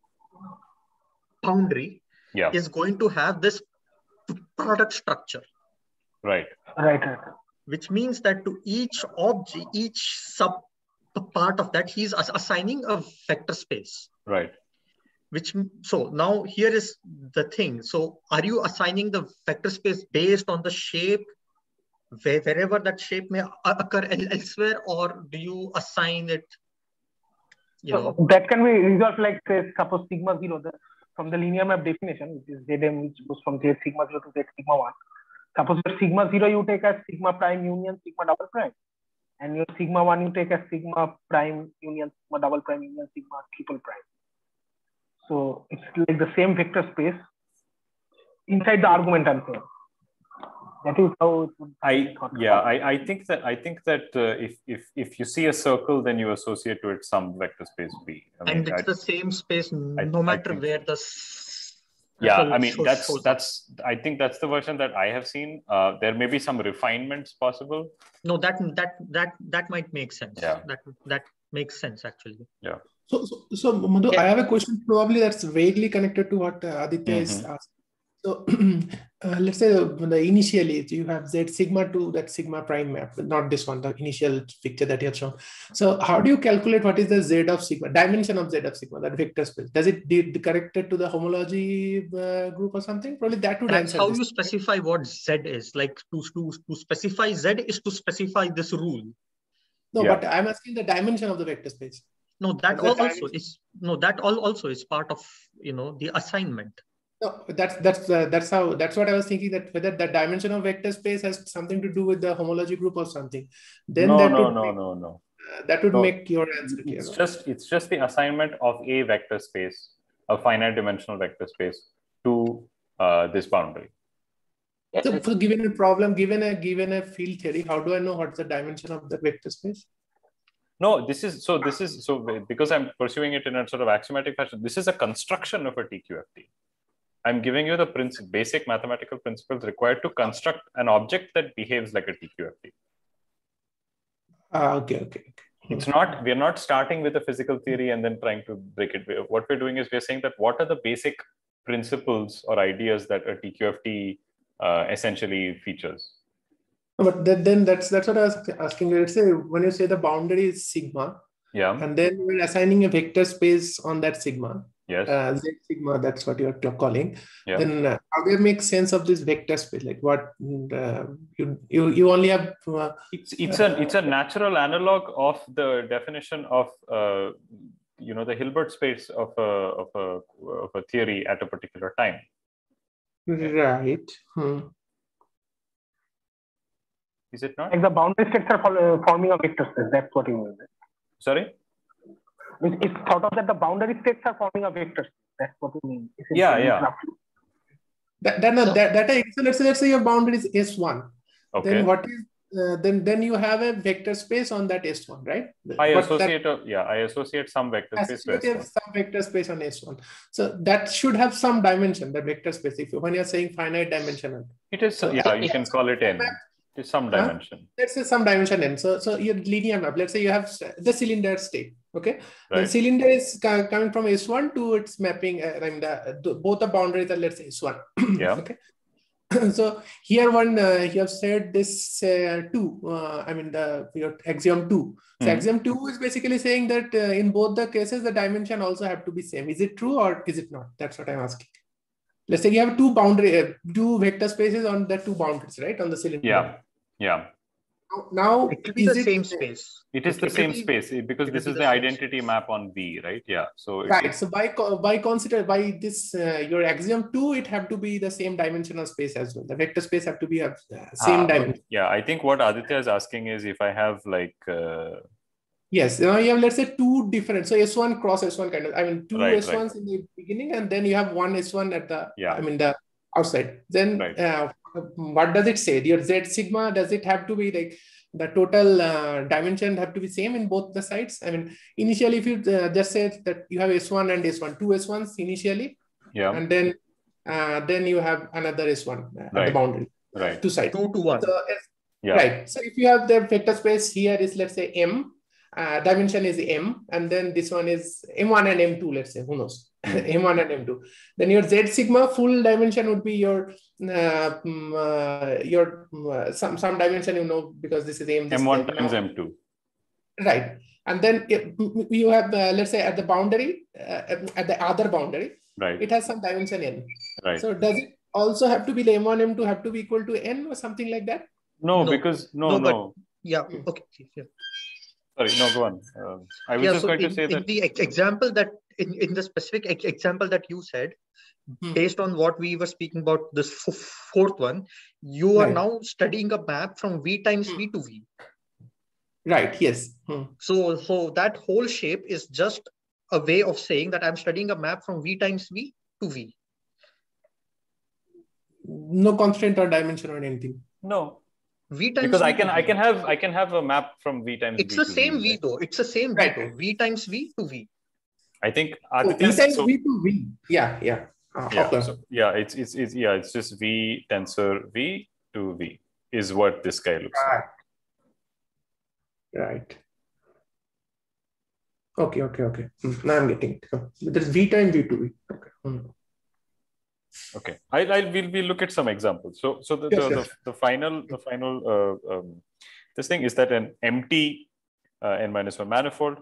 boundary yeah. is going to have this product structure. Right. Right. Right. Which means that to each object, each sub part of that, he's assigning a vector space. Right. Which so now here is the thing. So are you assigning the vector space based on the shape, wherever that shape may occur elsewhere, or do you assign it? You so know? that can be resolved like say, suppose sigma zero the, from the linear map definition, which is Zm, which goes from Z sigma zero to Z sigma one. Suppose your sigma zero you take as sigma prime union sigma double prime and your sigma 1 you take as sigma prime union sigma double prime union sigma triple prime. So it's like the same vector space inside the argument i'm saying. That is how it would i yeah I, I think that i think that uh, if if if you see a circle then you associate to it some vector space b. I mean, and it's I, the same space no matter where the yeah i mean that's that's i think that's the version that i have seen. Uh, there may be some refinements possible. No that that that that might make sense. Yeah. That that makes sense actually. Yeah. So so, so Madhu, yeah. i have a question probably that's vaguely connected to what uh, aditya mm-hmm. is asking. So uh, let's say the, the initially you have z sigma to that sigma prime map, not this one, the initial picture that you have shown. So how do you calculate what is the z of sigma, dimension of z of sigma, that vector space? Does it de- corrected to the homology uh, group or something? Probably that would That's answer. how this. you specify what z is. Like to, to, to specify z is to specify this rule. No, yeah. but I'm asking the dimension of the vector space. No, that also is no, that all also is part of you know the assignment. No, that's that's uh, that's how that's what I was thinking that whether that dimension of vector space has something to do with the homology group or something. Then no, that no, would no, make, no, no. Uh, that would no, make your answer clear. It's just it's just the assignment of a vector space, a finite dimensional vector space, to uh, this boundary. So, so, given a problem, given a given a field theory, how do I know what's the dimension of the vector space? No, this is so. This is so because I'm pursuing it in a sort of axiomatic fashion. This is a construction of a TQFT. I'm giving you the princi- basic mathematical principles required to construct an object that behaves like a TQFT. Ah, okay, okay. It's not, we're not starting with a physical theory and then trying to break it. What we're doing is we're saying that what are the basic principles or ideas that a TQFT uh, essentially features. But then that's that's what I was asking. Let's say when you say the boundary is sigma, yeah, and then we're assigning a vector space on that sigma yes. Uh, z sigma that's what you're calling. Yeah. then uh, how do you make sense of this vector space? Like what uh, you, you you only have uh, it's it's a it's a natural analog of the definition of uh, you know the hilbert space of a of a of a theory at a particular time. Right. Hmm. is it not? Like the boundary states are uh, forming a vector space. That's what you mean sorry it's thought of that the boundary states are forming a vector. That's what we mean. Yeah, yeah. That, then, so, that, that so let's say let's say your boundary is S1. Okay. Then what is uh, then then you have a vector space on that S1, right? I but associate that, a, yeah, I associate some vector space. Associate some vector space on S1. So that should have some dimension, the vector space. If when you're saying finite dimensional. It is so, yeah, you can call it n. It's some dimension. Huh? Let's say some dimension n. So so your linear map. Let's say you have the cylinder state Okay, right. the cylinder is coming from S1 to its mapping. Uh, I mean, the, both the boundaries are let's say S1. Yeah. okay. so here one uh, you have said this uh, two. Uh, I mean the your axiom two. So mm-hmm. axiom two is basically saying that uh, in both the cases the dimension also have to be same. Is it true or is it not? That's what I'm asking. Let's say you have two boundary, uh, two vector spaces on the two boundaries, right, on the cylinder. Yeah. Yeah now it is the same space. It is the same space because this is the, the identity map on v right? Yeah so right so by by consider by this uh, your axiom 2 it have to be the same dimensional space as well. The vector space have to be a uh, same ah, dimension. Yeah i think what aditya is asking is if i have like uh... yes now you have let's say two different so s1 cross s1 kind of i mean two right, s1s right. in the beginning and then you have one s1 at the yeah. I mean the outside. Then right. Uh, what does it say? Your Z sigma, does it have to be like the total uh, dimension have to be same in both the sides? I mean, initially, if you uh, just say that you have S1 and S1, two S1s initially, yeah, and then uh, then you have another S1 right. at the boundary, right? Two sides, two to one. So, yeah. Right. So if you have the vector space here is let's say M, uh, dimension is M, and then this one is M1 and M2, let's say, who knows, M1 and M2. Then your Z sigma full dimension would be your uh, mm, uh, your uh, some some dimension, you know, because this is M. This M1 times M2. Right. And then if you have, uh, let's say, at the boundary, uh, at the other boundary, right. it has some dimension N. Right. So does it also have to be the M1, M2 have to be equal to N or something like that? No, no. because no, no. no. But, yeah. Okay. Yeah. Sorry, no, go on. Uh, I was yeah, just so going in, to say that. the example that, in, in the specific example that you said, hmm. based on what we were speaking about, this fourth one, you are right. now studying a map from V times hmm. V to V. Right, yes. Hmm. So, so that whole shape is just a way of saying that I'm studying a map from V times V to V. No constraint or dimension or anything. No, v times because v I can I can have I can have a map from v times. It's v the same v, though. It's the same right. v though. V times v to v. I think oh, v times so, v to v. Yeah, yeah. Uh, yeah, so, yeah, it's, it's it's yeah, it's just v tensor v to v is what this guy looks right. like. Right. Okay, okay, okay. Mm, now I'm getting it. There's v times v to v. Okay. Mm. Okay, I, I will we look at some examples. So, so the, yes, the, yes. the, the, final the final uh, um, this thing is that an empty uh, n minus one manifold.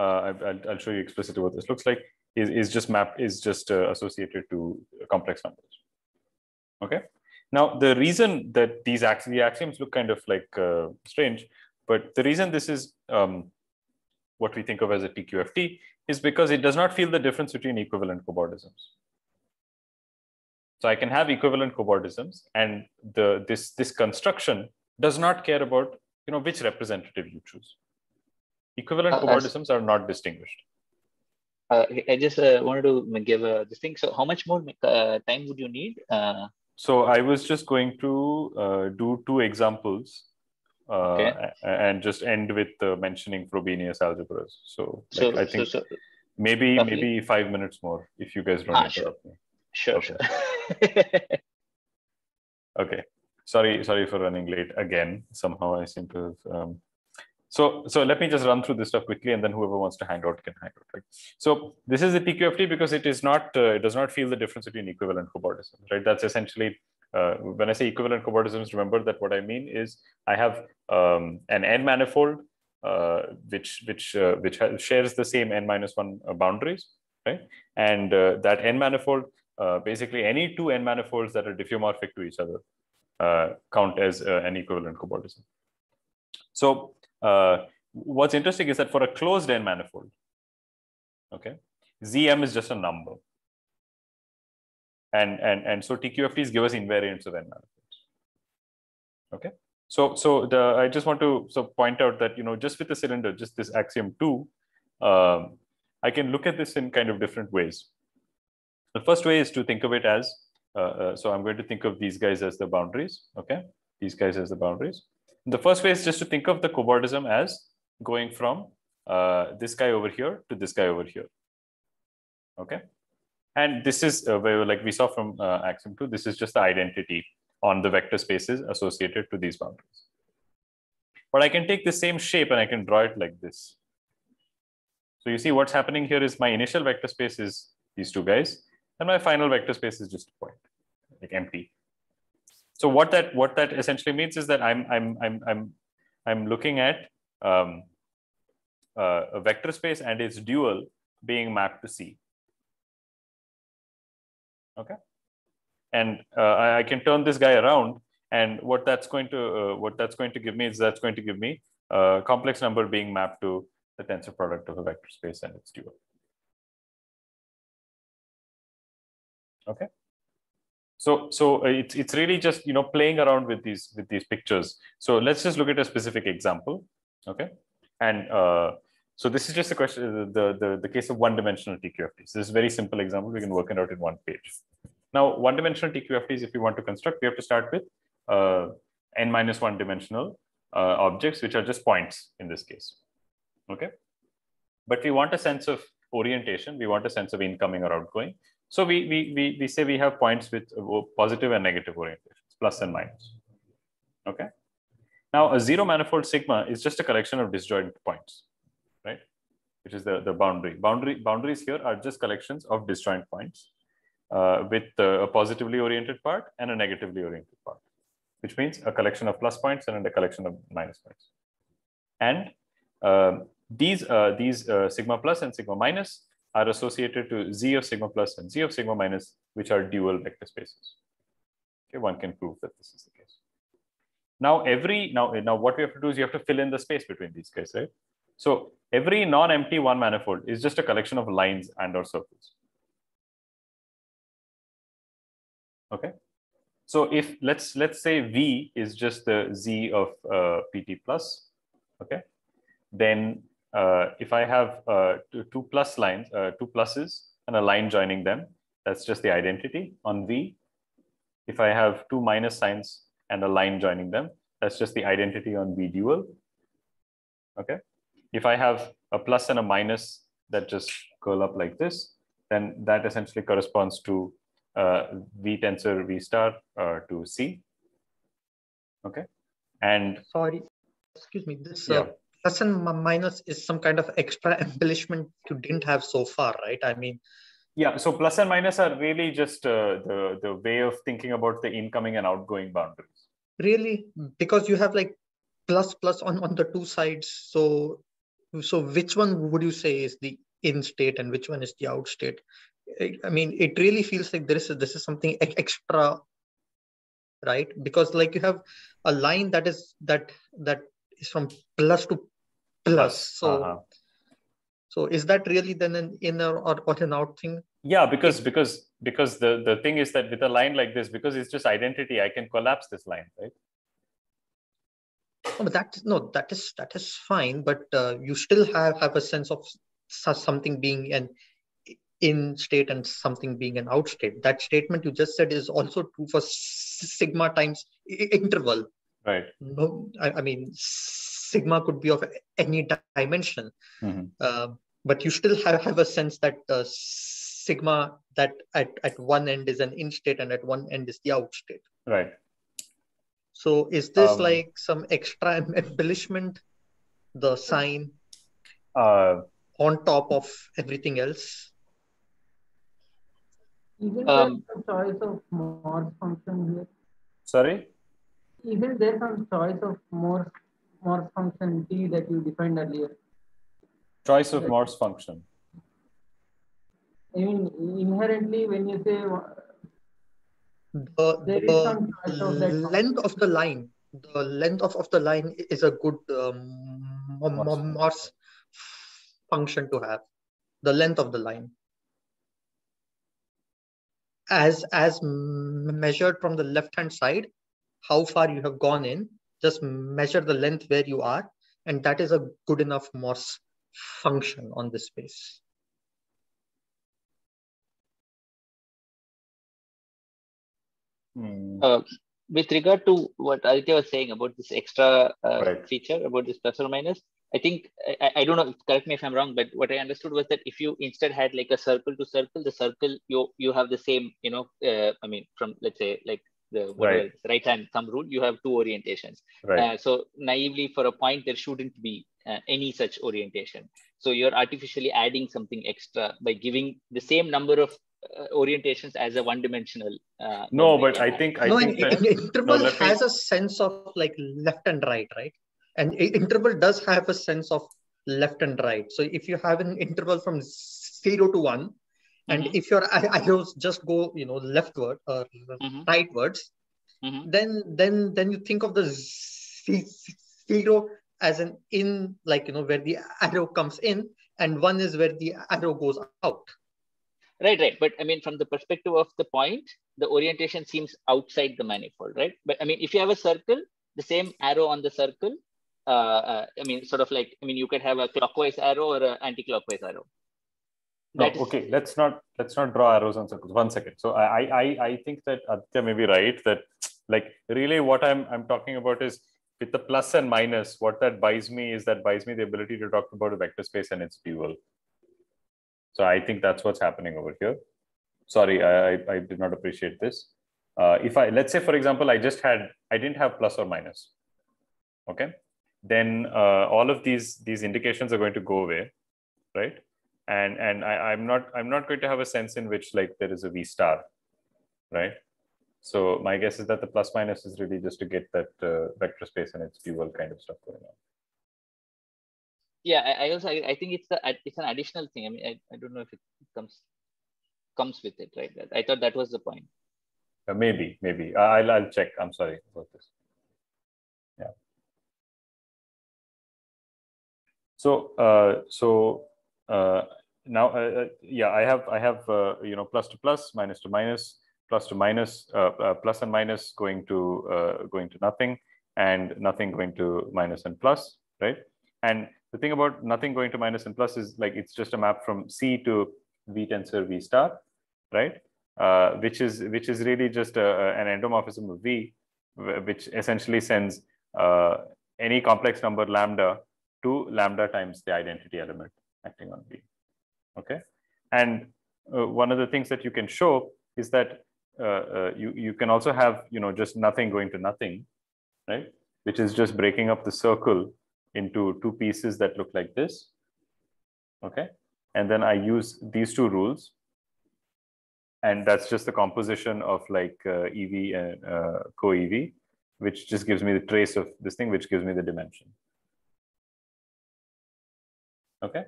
Uh, I'll, I'll show you explicitly what this looks like. Is, is just map is just uh, associated to complex numbers. Okay. Now the reason that these actually axioms look kind of like uh, strange, but the reason this is um, what we think of as a TQFT is because it does not feel the difference between equivalent cobordisms. So I can have equivalent cobordisms, and the this this construction does not care about you know which representative you choose. Equivalent uh, cobordisms are not distinguished. Uh, I just uh, wanted to give a this thing. So how much more uh, time would you need? Uh, so I was just going to uh, do two examples okay. and just end with mentioning Frobenius algebras. So, like, so I think so, so, maybe roughly? maybe five minutes more if you guys don't ah, interrupt sure. me. Sure, okay. sure. okay. Sorry, sorry for running late again. Somehow I seem to have. Um, so, so let me just run through this stuff quickly, and then whoever wants to hang out can hang out. Right? So, this is the TQFT because it is not, uh, it does not feel the difference between equivalent cobordisms, right? That's essentially uh, when I say equivalent cobordisms. Remember that what I mean is I have um, an n manifold uh, which which uh, which shares the same n minus one uh, boundaries, right? And uh, that n manifold basically any two n manifolds that are diffeomorphic to each other count as an equivalent cobordism. So uh, what's interesting is that for a closed n manifold, okay, Zm is just a number. And, and, and so TQFTs give us invariants of n manifolds. Okay. So, so the, I just want to so point out that, you know, just with the cylinder, just this axiom two, um, I can look at this in kind of different ways. The first way is to think of it as, uh, uh, so I'm going to think of these guys as the boundaries, okay? These guys as the boundaries. The first way is just to think of the cobordism as going from uh, this guy over here to this guy over here, okay? And this is uh, where, like we saw from uh, axiom two, this is just the identity on the vector spaces associated to these boundaries. But I can take the same shape and I can draw it like this. So you see what's happening here is my initial vector space is these two guys, and my final vector space is just a point, like empty. So what that what that essentially means is that I'm I'm I'm I'm I'm looking at um, uh, a vector space and its dual being mapped to C. Okay, and uh, I, can turn this guy around, and what that's going to uh, what that's going to give me is that's going to give me a complex number being mapped to the tensor product of a vector space and its dual. Okay. So, so it's, it's really just, you know, playing around with these, with these pictures. So let's just look at a specific example. Okay. And uh, so this is just a question, the, the, the case of one-dimensional TQFTs. This is a very simple example. We can work it out in one page. Now, one-dimensional TQFTs, if we want to construct, we have to start with uh, n minus one dimensional uh, objects, which are just points in this case. Okay. But we want a sense of orientation. We want a sense of incoming or outgoing. So we, we, we, we say we have points with positive and negative orientations, plus and minus. Okay. Now a zero manifold sigma is just a collection of disjoint points, right? Which is the, the boundary. Boundary boundaries here are just collections of disjoint points uh, with uh, a positively oriented part and a negatively oriented part, which means a collection of plus points and a collection of minus points. And uh, these, uh, these uh, sigma plus and sigma minus are associated to z of sigma plus and z of sigma minus, which are dual vector spaces. Okay, one can prove that this is the case. Now, every now, now what we have to do is you have to fill in the space between these guys, right? So every non-empty one manifold is just a collection of lines and or circles. Okay. So if let's let's say V is just the Z of uh, PT plus, okay, then uh, if I have uh, two, two plus lines, uh, two pluses and a line joining them, that's just the identity on V. If I have two minus signs and a line joining them, that's just the identity on V dual. Okay. If I have a plus and a minus that just curl up like this, then that essentially corresponds to uh, V tensor V star uh, to C. Okay. And sorry, excuse me, this yeah. Plus and minus is some kind of extra embellishment you didn't have so far, right? I mean, yeah. So plus and minus are really just uh, the the way of thinking about the incoming and outgoing boundaries. Really, because you have like plus plus on on the two sides. So so which one would you say is the in state and which one is the out state? I mean, it really feels like this is this is something extra, right? Because like you have a line that is that that is from plus to plus. So, uh-huh. so is that really then an inner or, or an out thing? Yeah, because because because the the thing is that with a line like this, because it's just identity, I can collapse this line, right? Oh, but that no, that is that is fine. But uh, you still have have a sense of something being an in state and something being an out state. That statement you just said is also true for sigma times interval. Right. No, I, I mean sigma could be of any dimension, mm-hmm. uh, but you still have, have a sense that uh, sigma that at, at one end is an in state and at one end is the out state. Right. So is this um, like some extra embellishment, the sign uh, on top of everything else? Isn't um, there choice of Morse function here? Sorry? Isn't there some choice of Morse Morse function T that you defined earlier? Choice of Morse function. I mean, inherently, when you say the, there the is some of that length of the line, the length of, of the line is a good um, Morse, Morse function to have. The length of the line. As, as measured from the left hand side, how far you have gone in just measure the length where you are and that is a good enough morse function on this space hmm. uh, with regard to what Aditya was saying about this extra uh, right. feature about this plus or minus, I think I, I, don't know. Correct me if I'm wrong, but what I understood was that if you instead had like a circle to circle, the circle you you have the same, you know, uh, I mean, from let's say like the right, right hand thumb rule, you have two orientations. Right. Uh, so naively, for a point, there shouldn't be uh, any such orientation. So you're artificially adding something extra by giving the same number of uh, orientations as a one-dimensional. Uh, no, but I think I no, think an, an interval no, has me... a sense of like left and right, right? And interval does have a sense of left and right. So if you have an interval from zero to one, and mm-hmm. if your arrows just go, you know, leftward or mm-hmm. rightwards, mm-hmm. then then then you think of the zero as an in, like you know, where the arrow comes in, and one is where the arrow goes out. Right, right. But I mean, from the perspective of the point, the orientation seems outside the manifold, right? But I mean, if you have a circle, the same arrow on the circle, uh, uh, I mean, sort of like, I mean, you could have a clockwise arrow or an anti-clockwise arrow. No, is... okay. Let's not let's not draw arrows on circles. One second. So I I I think that Aditya may be right that like really what I'm I'm talking about is with the plus and minus. What that buys me is that buys me the ability to talk about a vector space and its dual. So I think that's what's happening over here. Sorry, I, I, did not appreciate this. Uh, if I, let's say, for example, I just had, I didn't have plus or minus, okay? Then uh, all of these, these indications are going to go away, right? And, and I, I'm, not, I'm not going to have a sense in which like there is a V star, right? So my guess is that the plus minus is really just to get that uh, vector space and its dual kind of stuff going on. Yeah i, I also I, I, think it's a it's an additional thing. I mean I, I don't know if it comes comes with it right? I thought that was the point. Uh, maybe maybe. I'll i'll check. I'm sorry about this. Yeah. So uh so uh now uh, uh yeah i have i have uh, you know plus to plus minus to minus plus to minus uh, uh plus and minus going to uh going to nothing and nothing going to minus and plus right and the thing about nothing going to minus and plus is like it's just a map from C to V tensor V star, right? Which is which is really just a, an endomorphism of V, which essentially sends any complex number lambda to lambda times the identity element acting on V. Okay, and uh, one of the things that you can show is that uh, uh, you you can also have you know just nothing going to nothing, right? Which is just breaking up the circle into two pieces that look like this. Okay. And then I use these two rules. And that's just the composition of like uh, EV and uh, co-EV, which just gives me the trace of this thing, which gives me the dimension. Okay.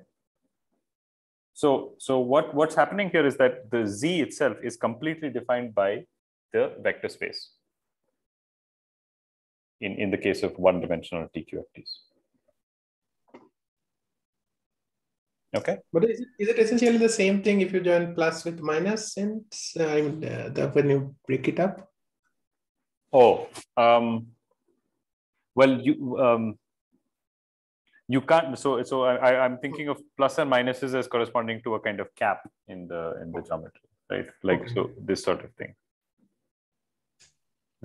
So, so what, what's happening here is that the Z itself is completely defined by the vector space in, in the case of one-dimensional TQFTs. Okay. But is it, is it essentially the same thing if you join plus with minus and I mean, uh, the, when you break it up? Oh, um, well, you um, you can't. So so I, I'm thinking of plus and minuses as corresponding to a kind of cap in the in the geometry, right? Like so this sort of thing.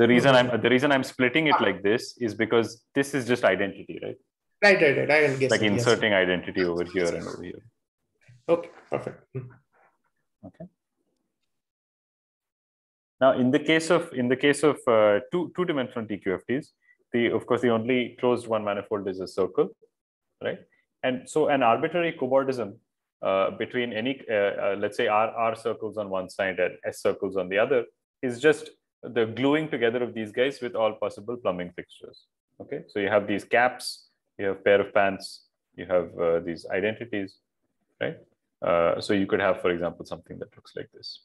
The reason I'm the reason I'm splitting it like this is because this is just identity, right? Right, right, right. I am guessing. Like inserting yes. identity over here and over here. Okay, perfect. Hmm. Okay. Now, in the case of in the case of uh, two two dimensional TQFTs, the of course the only closed one manifold is a circle, right? And so an arbitrary cobordism uh, between any uh, uh let's say R R circles on one side and S circles on the other is just the gluing together of these guys with all possible plumbing fixtures. Okay, so you have these caps you have pair of pants, you have uh, these identities, right? Uh, so you could have, for example, something that looks like this.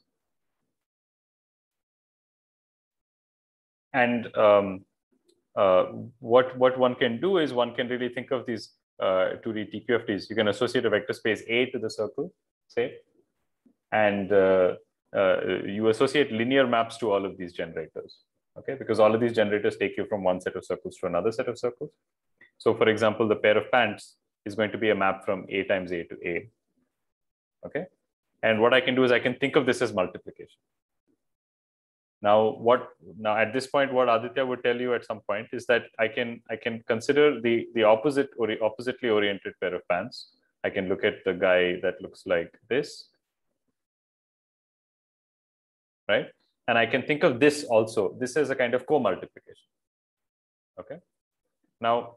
And um, uh, what, what one can do is one can really think of these 2D uh, TQFTs. You can associate a vector space A to the circle, say, and uh, uh, you associate linear maps to all of these generators, okay? Because all of these generators take you from one set of circles to another set of circles. So for example, the pair of pants is going to be a map from A times A to A. Okay. And what I can do is I can think of this as multiplication. Now, what now at this point, what Aditya would tell you at some point is that I can I can consider the the opposite or oppositely oriented pair of pants. I can look at the guy that looks like this, right? And I can think of this also. This is a kind of co-multiplication. Okay. Now,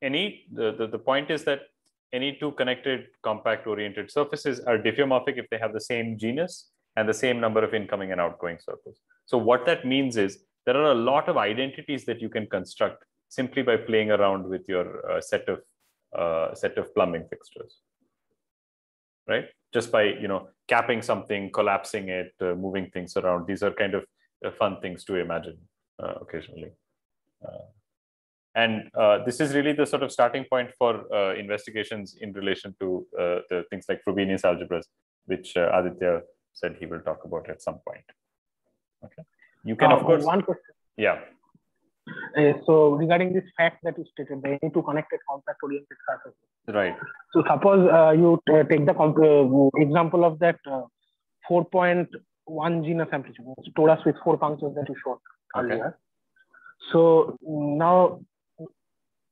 any the, the, the point is that any two connected compact oriented surfaces are diffeomorphic if they have the same genus and the same number of incoming and outgoing circles. So what that means is there are a lot of identities that you can construct simply by playing around with your uh, set of uh, set of plumbing fixtures, right? Just by you know capping something, collapsing it, uh, moving things around. These are kind of uh, fun things to imagine uh, occasionally. Uh, and this is really the sort of starting point for investigations in relation to the things like Frobenius algebras, which Aditya said he will talk about at some point. Okay. You can, of course. One question. Yeah. Uh, so regarding this fact that you stated, they need to connect it compact oriented surfaces. Right. So suppose uh, you take the uh, example of that uh, 4.1 genus amplitude, torus with four punctures that you showed okay. earlier. So now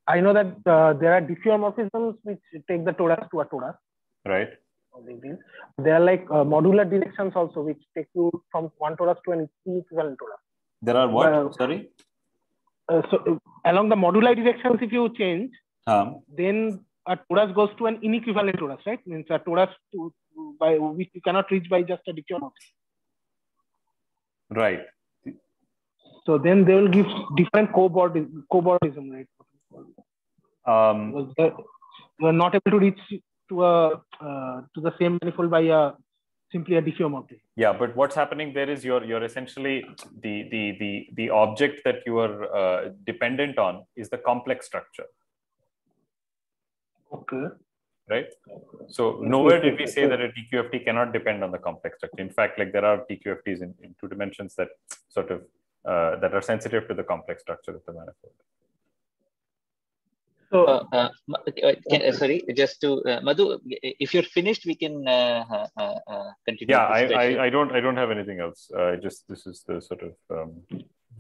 I know that uh, there are diffeomorphisms which take the torus to a torus. Right. There are like uh, modular directions also which take you from one torus to an equivalent torus. There are what? Sorry uh, so uh, along the moduli directions, if you change, um. then a torus goes to an inequivalent torus, right? Means a torus to, by which you cannot reach by just a diffeomorphism. Right. So then they will give different cobordism, cobordism right? Um, you are not able to reach to a uh, to the same manifold by a simply a diffeomorphism. Yeah, but what's happening there is you're you're essentially the the the the object that you are uh, dependent on is the complex structure. Okay. Right. So nowhere did we say that a TQFT cannot depend on the complex structure. In fact, like there are TQFTs in, in two dimensions that sort of uh, that are sensitive to the complex structure of the manifold. So, uh, uh, uh can, uh, sorry, just to uh, Madhu, if you're finished, we can continue. Yeah, I, I, I, don't I don't have anything else. I just this is the sort of um,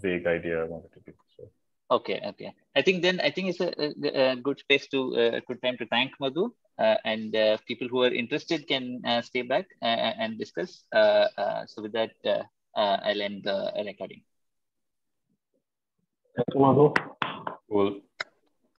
vague idea I wanted to give. So. Okay, okay. I think then I think it's a, a, a good space to uh, good time to thank Madhu and people who are interested can stay back and discuss. so with that, I'll end the recording. Thank you, Madhu. Cool.